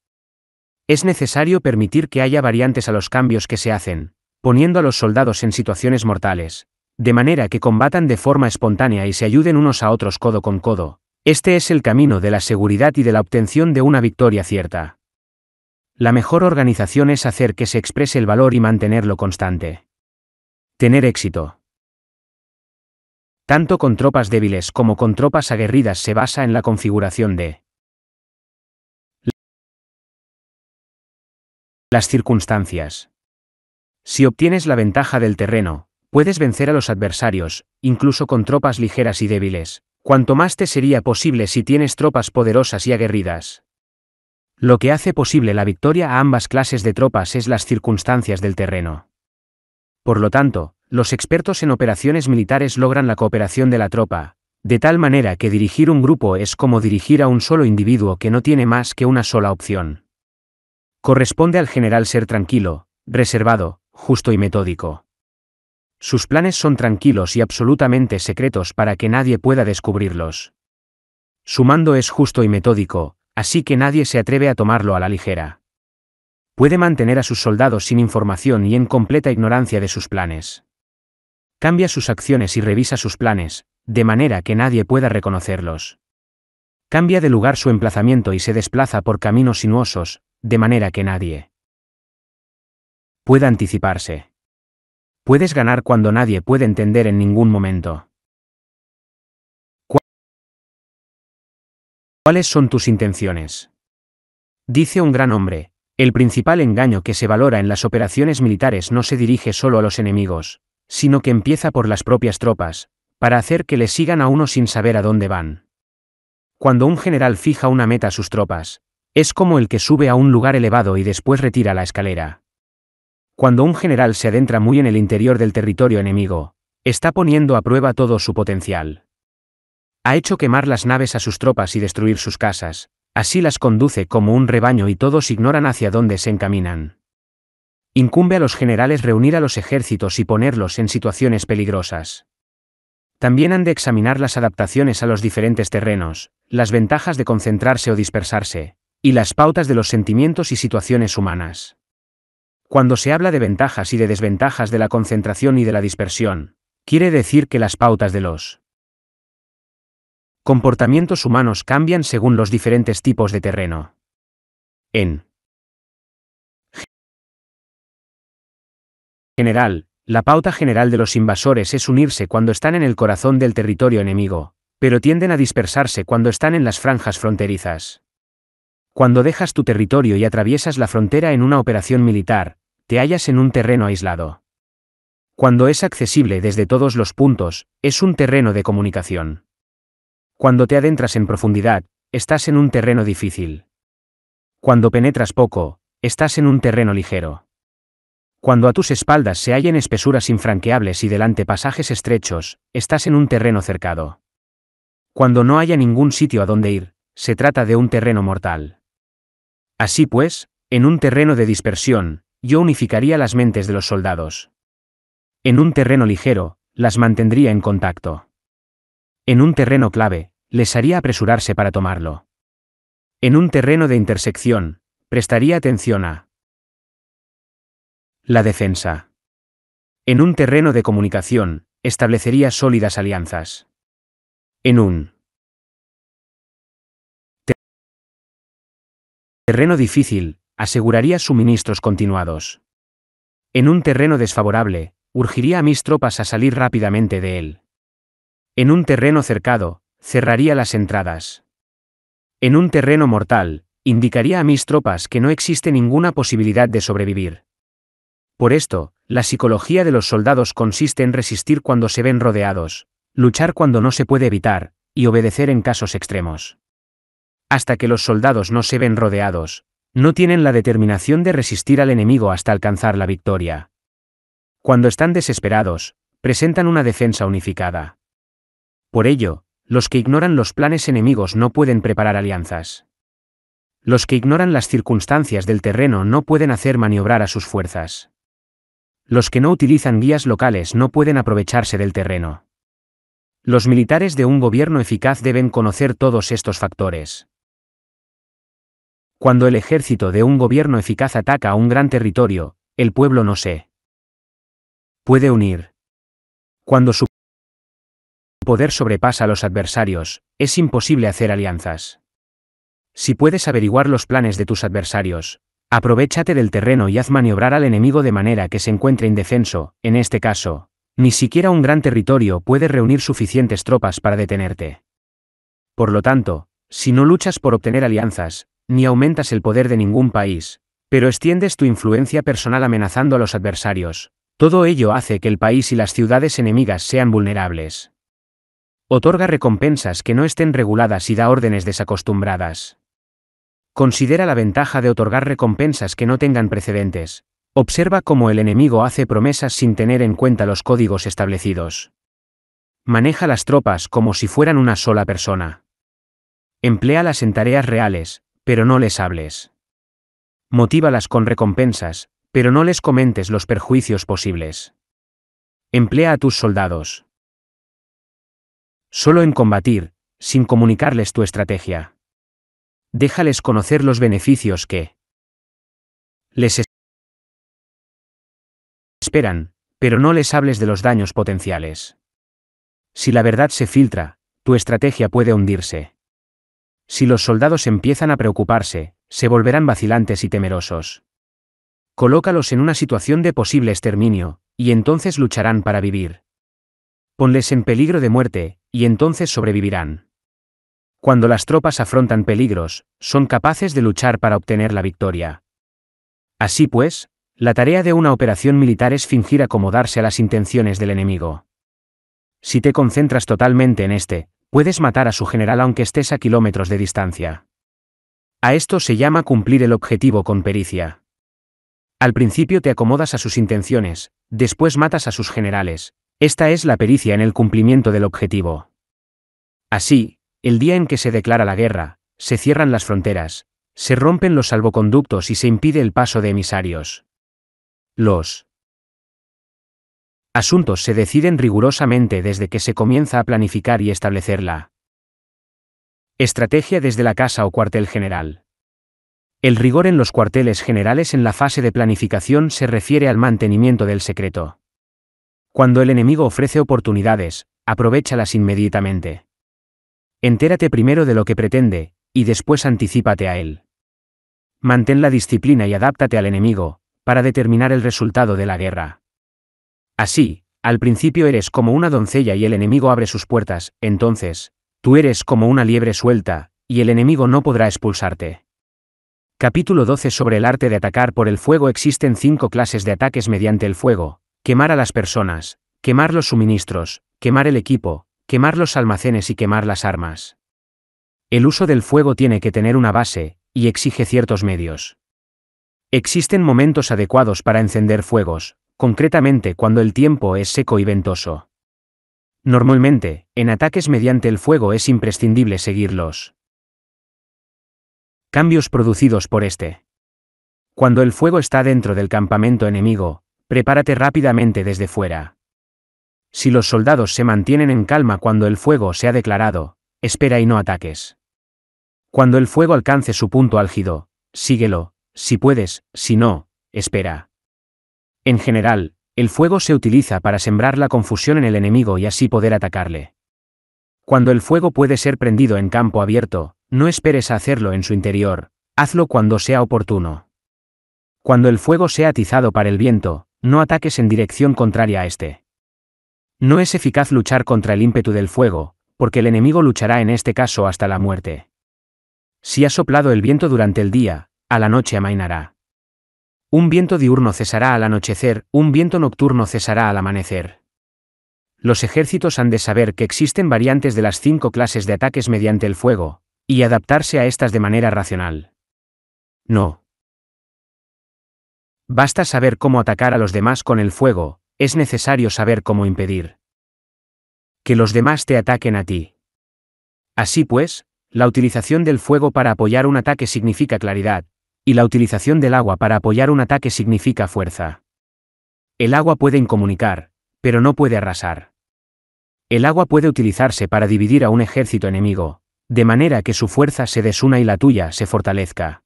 Es necesario permitir que haya variantes a los cambios que se hacen, poniendo a los soldados en situaciones mortales, de manera que combatan de forma espontánea y se ayuden unos a otros codo con codo. Este es el camino de la seguridad y de la obtención de una victoria cierta. La mejor organización es hacer que se exprese el valor y mantenerlo constante. Tener éxito. Tanto con tropas débiles como con tropas aguerridas se basa en la configuración de las circunstancias. Si obtienes la ventaja del terreno, puedes vencer a los adversarios, incluso con tropas ligeras y débiles, cuanto más te sería posible si tienes tropas poderosas y aguerridas. Lo que hace posible la victoria a ambas clases de tropas es las circunstancias del terreno. Por lo tanto, los expertos en operaciones militares logran la cooperación de la tropa, de tal manera que dirigir un grupo es como dirigir a un solo individuo que no tiene más que una sola opción. Corresponde al general ser tranquilo, reservado, justo y metódico. Sus planes son tranquilos y absolutamente secretos para que nadie pueda descubrirlos. Su mando es justo y metódico, así que nadie se atreve a tomarlo a la ligera. Puede mantener a sus soldados sin información y en completa ignorancia de sus planes. Cambia sus acciones y revisa sus planes, de manera que nadie pueda reconocerlos. Cambia de lugar su emplazamiento y se desplaza por caminos sinuosos, de manera que nadie pueda anticiparse. Puedes ganar cuando nadie puede entender en ningún momento. ¿Cuáles son tus intenciones? Dice un gran hombre, el principal engaño que se valora en las operaciones militares no se dirige solo a los enemigos, sino que empieza por las propias tropas, para hacer que le sigan a uno sin saber a dónde van. Cuando un general fija una meta a sus tropas, es como el que sube a un lugar elevado y después retira la escalera. Cuando un general se adentra muy en el interior del territorio enemigo, está poniendo a prueba todo su potencial. Ha hecho quemar las naves a sus tropas y destruir sus casas, así las conduce como un rebaño y todos ignoran hacia dónde se encaminan. Incumbe a los generales reunir a los ejércitos y ponerlos en situaciones peligrosas. También han de examinar las adaptaciones a los diferentes terrenos, las ventajas de concentrarse o dispersarse, y las pautas de los sentimientos y situaciones humanas. Cuando se habla de ventajas y de desventajas de la concentración y de la dispersión, quiere decir que las pautas de los comportamientos humanos cambian según los diferentes tipos de terreno. En general, la pauta general de los invasores es unirse cuando están en el corazón del territorio enemigo, pero tienden a dispersarse cuando están en las franjas fronterizas. Cuando dejas tu territorio y atraviesas la frontera en una operación militar, te hallas en un terreno aislado. Cuando es accesible desde todos los puntos, es un terreno de comunicación. Cuando te adentras en profundidad, estás en un terreno difícil. Cuando penetras poco, estás en un terreno ligero. Cuando a tus espaldas se hallen espesuras infranqueables y delante pasajes estrechos, estás en un terreno cercado. Cuando no haya ningún sitio a donde ir, se trata de un terreno mortal. Así pues, en un terreno de dispersión, yo unificaría las mentes de los soldados. En un terreno ligero, las mantendría en contacto. En un terreno clave, les haría apresurarse para tomarlo. En un terreno de intersección, prestaría atención a la defensa. En un terreno de comunicación, establecería sólidas alianzas. En un terreno difícil, aseguraría suministros continuados. En un terreno desfavorable, urgiría a mis tropas a salir rápidamente de él. En un terreno cercado, cerraría las entradas. En un terreno mortal, indicaría a mis tropas que no existe ninguna posibilidad de sobrevivir. Por esto, la psicología de los soldados consiste en resistir cuando se ven rodeados, luchar cuando no se puede evitar, y obedecer en casos extremos. Hasta que los soldados no se ven rodeados, no tienen la determinación de resistir al enemigo hasta alcanzar la victoria. Cuando están desesperados, presentan una defensa unificada. Por ello, los que ignoran los planes enemigos no pueden preparar alianzas. Los que ignoran las circunstancias del terreno no pueden hacer maniobrar a sus fuerzas. Los que no utilizan guías locales no pueden aprovecharse del terreno. Los militares de un gobierno eficaz deben conocer todos estos factores. Cuando el ejército de un gobierno eficaz ataca a un gran territorio, el pueblo no se puede unir. Cuando su poder sobrepasa a los adversarios, es imposible hacer alianzas. Si puedes averiguar los planes de tus adversarios, aprovechate del terreno y haz maniobrar al enemigo de manera que se encuentre indefenso, en este caso, ni siquiera un gran territorio puede reunir suficientes tropas para detenerte. Por lo tanto, si no luchas por obtener alianzas, ni aumentas el poder de ningún país, pero extiendes tu influencia personal amenazando a los adversarios, todo ello hace que el país y las ciudades enemigas sean vulnerables. Otorga recompensas que no estén reguladas y da órdenes desacostumbradas. Considera la ventaja de otorgar recompensas que no tengan precedentes. Observa cómo el enemigo hace promesas sin tener en cuenta los códigos establecidos. Maneja las tropas como si fueran una sola persona. Empléalas en tareas reales, pero no les hables. Motívalas con recompensas, pero no les comentes los perjuicios posibles. Emplea a tus soldados solo en combatir, sin comunicarles tu estrategia. Déjales conocer los beneficios que les esperan, pero no les hables de los daños potenciales. Si la verdad se filtra, tu estrategia puede hundirse. Si los soldados empiezan a preocuparse, se volverán vacilantes y temerosos. Colócalos en una situación de posible exterminio, y entonces lucharán para vivir. Ponles en peligro de muerte, y entonces sobrevivirán. Cuando las tropas afrontan peligros, son capaces de luchar para obtener la victoria. Así pues, la tarea de una operación militar es fingir acomodarse a las intenciones del enemigo. Si te concentras totalmente en este, puedes matar a su general aunque estés a kilómetros de distancia. A esto se llama cumplir el objetivo con pericia. Al principio te acomodas a sus intenciones, después matas a sus generales. Esta es la pericia en el cumplimiento del objetivo. Así, el día en que se declara la guerra, se cierran las fronteras, se rompen los salvoconductos y se impide el paso de emisarios. Los asuntos se deciden rigurosamente desde que se comienza a planificar y establecer la estrategia desde la casa o cuartel general. El rigor en los cuarteles generales en la fase de planificación se refiere al mantenimiento del secreto. Cuando el enemigo ofrece oportunidades, aprovechalas inmediatamente. Entérate primero de lo que pretende, y después anticípate a él. Mantén la disciplina y adáptate al enemigo, para determinar el resultado de la guerra. Así, al principio eres como una doncella y el enemigo abre sus puertas, entonces, tú eres como una liebre suelta, y el enemigo no podrá expulsarte. Capítulo 12 Sobre el arte de atacar por el fuego existen cinco clases de ataques mediante el fuego, quemar a las personas, quemar los suministros, quemar el equipo, quemar los almacenes y quemar las armas. El uso del fuego tiene que tener una base, y exige ciertos medios. Existen momentos adecuados para encender fuegos, concretamente cuando el tiempo es seco y ventoso. Normalmente, en ataques mediante el fuego es imprescindible seguirlos. Cambios producidos por este. Cuando el fuego está dentro del campamento enemigo, prepárate rápidamente desde fuera. Si los soldados se mantienen en calma cuando el fuego se ha declarado, espera y no ataques. Cuando el fuego alcance su punto álgido, síguelo, si puedes, si no, espera. En general, el fuego se utiliza para sembrar la confusión en el enemigo y así poder atacarle. Cuando el fuego puede ser prendido en campo abierto, no esperes a hacerlo en su interior, hazlo cuando sea oportuno. Cuando el fuego sea atizado para el viento, no ataques en dirección contraria a este. No es eficaz luchar contra el ímpetu del fuego, porque el enemigo luchará en este caso hasta la muerte. Si ha soplado el viento durante el día, a la noche amainará. Un viento diurno cesará al anochecer, un viento nocturno cesará al amanecer. Los ejércitos han de saber que existen variantes de las cinco clases de ataques mediante el fuego, y adaptarse a estas de manera racional. No. Basta saber cómo atacar a los demás con el fuego, es necesario saber cómo impedir que los demás te ataquen a ti. Así pues, la utilización del fuego para apoyar un ataque significa claridad, y la utilización del agua para apoyar un ataque significa fuerza. El agua puede incomunicar, pero no puede arrasar. El agua puede utilizarse para dividir a un ejército enemigo, de manera que su fuerza se desuna y la tuya se fortalezca.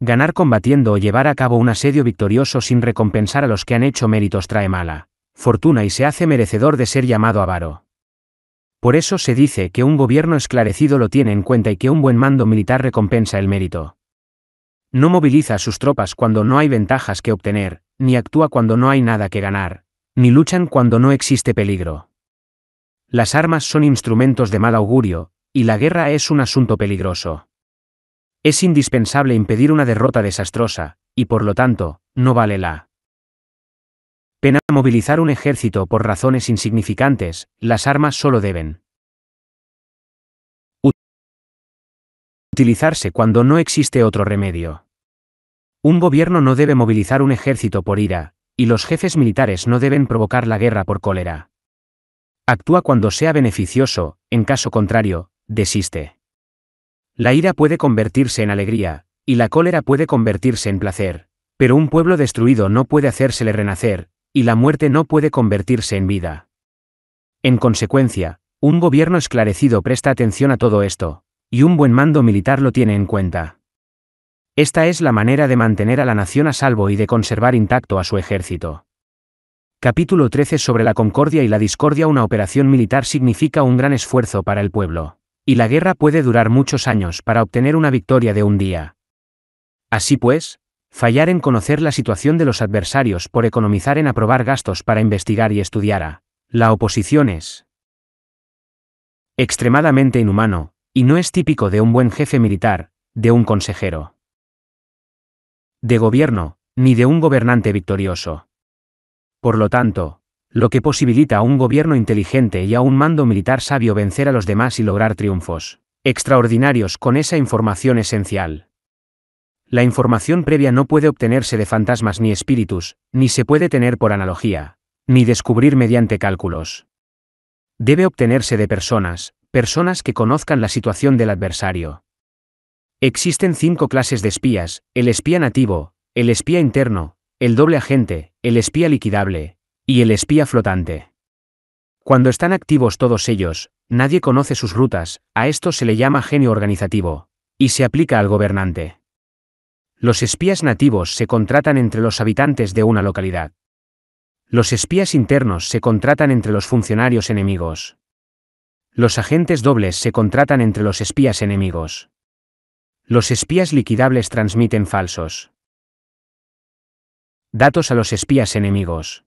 Ganar combatiendo o llevar a cabo un asedio victorioso sin recompensar a los que han hecho méritos trae mala fortuna y se hace merecedor de ser llamado avaro. Por eso se dice que un gobierno esclarecido lo tiene en cuenta y que un buen mando militar recompensa el mérito. No moviliza a sus tropas cuando no hay ventajas que obtener, ni actúa cuando no hay nada que ganar, ni luchan cuando no existe peligro. Las armas son instrumentos de mal augurio, y la guerra es un asunto peligroso. Es indispensable impedir una derrota desastrosa, y por lo tanto, no vale la pena movilizar un ejército por razones insignificantes, las armas solo deben utilizarse cuando no existe otro remedio. Un gobierno no debe movilizar un ejército por ira, y los jefes militares no deben provocar la guerra por cólera. Actúa cuando sea beneficioso, en caso contrario, desiste. La ira puede convertirse en alegría, y la cólera puede convertirse en placer, pero un pueblo destruido no puede hacérsele renacer, y la muerte no puede convertirse en vida. En consecuencia, un gobierno esclarecido presta atención a todo esto, y un buen mando militar lo tiene en cuenta. Esta es la manera de mantener a la nación a salvo y de conservar intacto a su ejército. Capítulo 13 sobre la concordia y la discordia Una operación militar significa un gran esfuerzo para el pueblo. Y la guerra puede durar muchos años para obtener una victoria de un día. Así pues, fallar en conocer la situación de los adversarios por economizar en aprobar gastos para investigar y estudiar a la oposición es extremadamente inhumano, y no es típico de un buen jefe militar, de un consejero de gobierno, ni de un gobernante victorioso. Por lo tanto, lo que posibilita a un gobierno inteligente y a un mando militar sabio vencer a los demás y lograr triunfos extraordinarios con esa información esencial. La información previa no puede obtenerse de fantasmas ni espíritus, ni se puede tener por analogía, ni descubrir mediante cálculos. Debe obtenerse de personas, personas que conozcan la situación del adversario. Existen cinco clases de espías, el espía nativo, el espía interno, el doble agente, el espía liquidable, y el espía flotante. Cuando están activos todos ellos, nadie conoce sus rutas, a esto se le llama genio organizativo, y se aplica al gobernante. Los espías nativos se contratan entre los habitantes de una localidad. Los espías internos se contratan entre los funcionarios enemigos. Los agentes dobles se contratan entre los espías enemigos. Los espías liquidables transmiten falsos datos a los espías enemigos.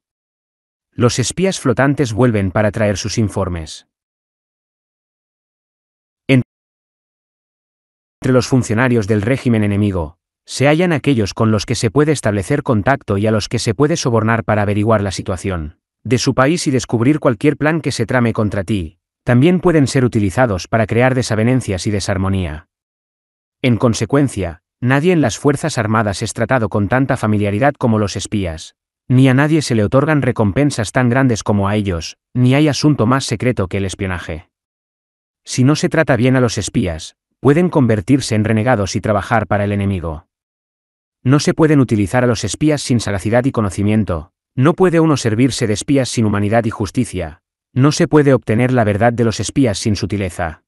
Los espías flotantes vuelven para traer sus informes. Entre los funcionarios del régimen enemigo, se hallan aquellos con los que se puede establecer contacto y a los que se puede sobornar para averiguar la situación de su país y descubrir cualquier plan que se trame contra ti, también pueden ser utilizados para crear desavenencias y desarmonía. En consecuencia, nadie en las Fuerzas Armadas es tratado con tanta familiaridad como los espías, ni a nadie se le otorgan recompensas tan grandes como a ellos, ni hay asunto más secreto que el espionaje. Si no se trata bien a los espías, pueden convertirse en renegados y trabajar para el enemigo. No se pueden utilizar a los espías sin sagacidad y conocimiento, no puede uno servirse de espías sin humanidad y justicia, no se puede obtener la verdad de los espías sin sutileza.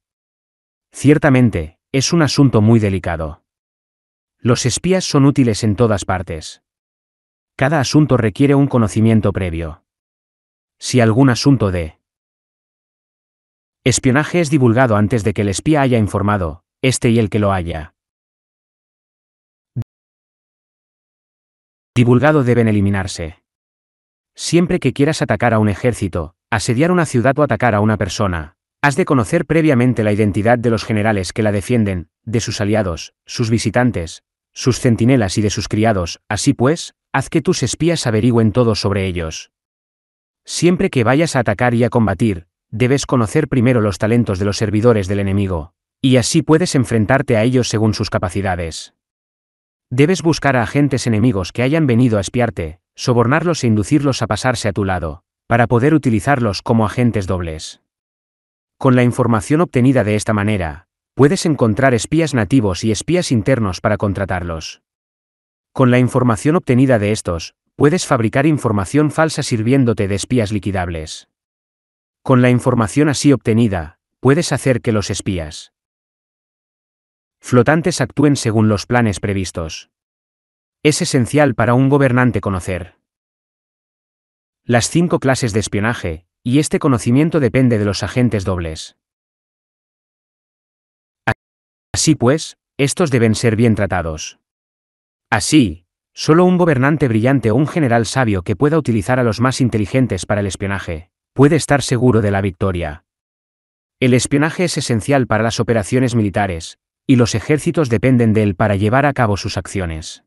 Ciertamente, es un asunto muy delicado. Los espías son útiles en todas partes. Cada asunto requiere un conocimiento previo. Si algún asunto de espionaje es divulgado antes de que el espía haya informado, este y el que lo haya divulgado deben eliminarse. Siempre que quieras atacar a un ejército, asediar una ciudad o atacar a una persona, Has de conocer previamente la identidad de los generales que la defienden, de sus aliados, sus visitantes, sus centinelas y de sus criados, así pues, haz que tus espías averigüen todo sobre ellos. Siempre que vayas a atacar y a combatir, debes conocer primero los talentos de los servidores del enemigo, y así puedes enfrentarte a ellos según sus capacidades. Debes buscar a agentes enemigos que hayan venido a espiarte, sobornarlos e inducirlos a pasarse a tu lado, para poder utilizarlos como agentes dobles. Con la información obtenida de esta manera, puedes encontrar espías nativos y espías internos para contratarlos. Con la información obtenida de estos, puedes fabricar información falsa sirviéndote de espías liquidables. Con la información así obtenida, puedes hacer que los espías flotantes actúen según los planes previstos. Es esencial para un gobernante conocer las cinco clases de espionaje, y este conocimiento depende de los agentes dobles. Así pues, estos deben ser bien tratados. Así, solo un gobernante brillante o un general sabio que pueda utilizar a los más inteligentes para el espionaje, puede estar seguro de la victoria. El espionaje es esencial para las operaciones militares, y los ejércitos dependen de él para llevar a cabo sus acciones.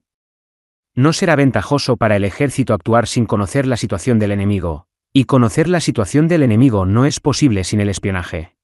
No será ventajoso para el ejército actuar sin conocer la situación del enemigo, y conocer la situación del enemigo no es posible sin el espionaje.